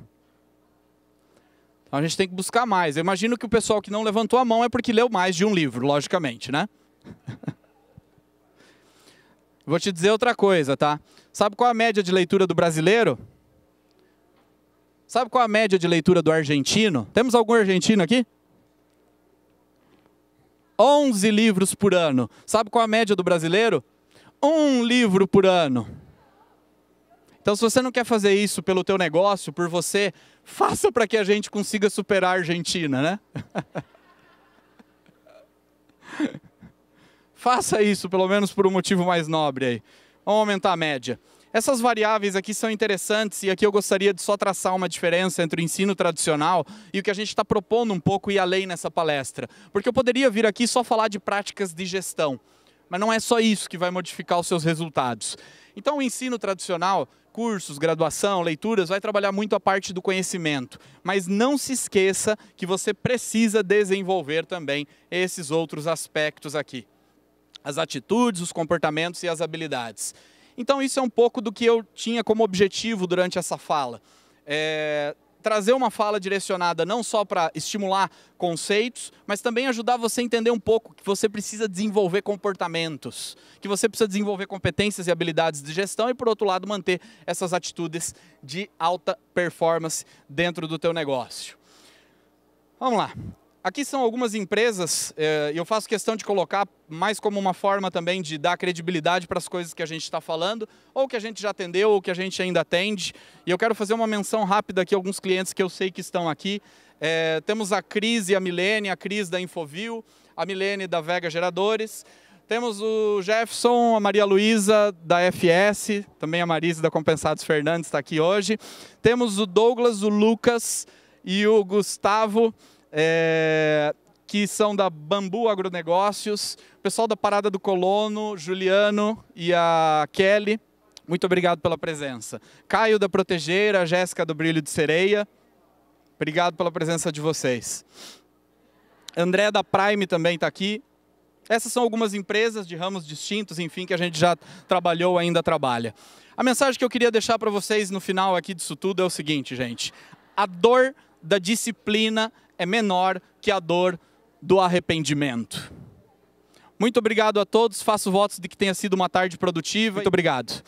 Então a gente tem que buscar mais. Eu imagino que o pessoal que não levantou a mão é porque leu mais de um livro, logicamente, né? Vou te dizer outra coisa, tá? Sabe qual a média de leitura do brasileiro? Sabe qual a média de leitura do argentino? Temos algum argentino aqui? 11 livros por ano. Sabe qual a média do brasileiro? Um livro por ano. Então, se você não quer fazer isso pelo teu negócio, por você, faça para que a gente consiga superar a Argentina, né? Faça isso, pelo menos por um motivo mais nobre aí. Vamos aumentar a média. Essas variáveis aqui são interessantes e aqui eu gostaria de só traçar uma diferença entre o ensino tradicional e o que a gente está propondo um pouco e além nessa palestra. Porque eu poderia vir aqui só falar de práticas de gestão, mas não é só isso que vai modificar os seus resultados. Então, o ensino tradicional, cursos, graduação, leituras, vai trabalhar muito a parte do conhecimento. Mas não se esqueça que você precisa desenvolver também esses outros aspectos aqui as atitudes, os comportamentos e as habilidades. Então, isso é um pouco do que eu tinha como objetivo durante essa fala. É, trazer uma fala direcionada não só para estimular conceitos, mas também ajudar você a entender um pouco que você precisa desenvolver comportamentos, que você precisa desenvolver competências e habilidades de gestão e, por outro lado, manter essas atitudes de alta performance dentro do teu negócio. Vamos lá. Aqui são algumas empresas, eh, e eu faço questão de colocar mais como uma forma também de dar credibilidade para as coisas que a gente está falando, ou que a gente já atendeu, ou que a gente ainda atende. E eu quero fazer uma menção rápida aqui alguns clientes que eu sei que estão aqui. Eh, temos a Cris e a Milene, a Cris da Infovil, a Milene da Vega Geradores. Temos o Jefferson, a Maria Luísa da FS, também a Marise da Compensados Fernandes está aqui hoje. Temos o Douglas, o Lucas e o Gustavo é, que são da Bambu Agronegócios, o pessoal da Parada do Colono, Juliano e a Kelly. Muito obrigado pela presença. Caio da Protegeira, Jéssica do Brilho de Sereia. Obrigado pela presença de vocês. André da Prime também está aqui. Essas são algumas empresas de ramos distintos, enfim, que a gente já trabalhou ainda trabalha. A mensagem que eu queria deixar para vocês no final aqui disso tudo é o seguinte, gente. A dor da disciplina é menor que a dor do arrependimento. Muito obrigado a todos. Faço votos de que tenha sido uma tarde produtiva. Muito obrigado.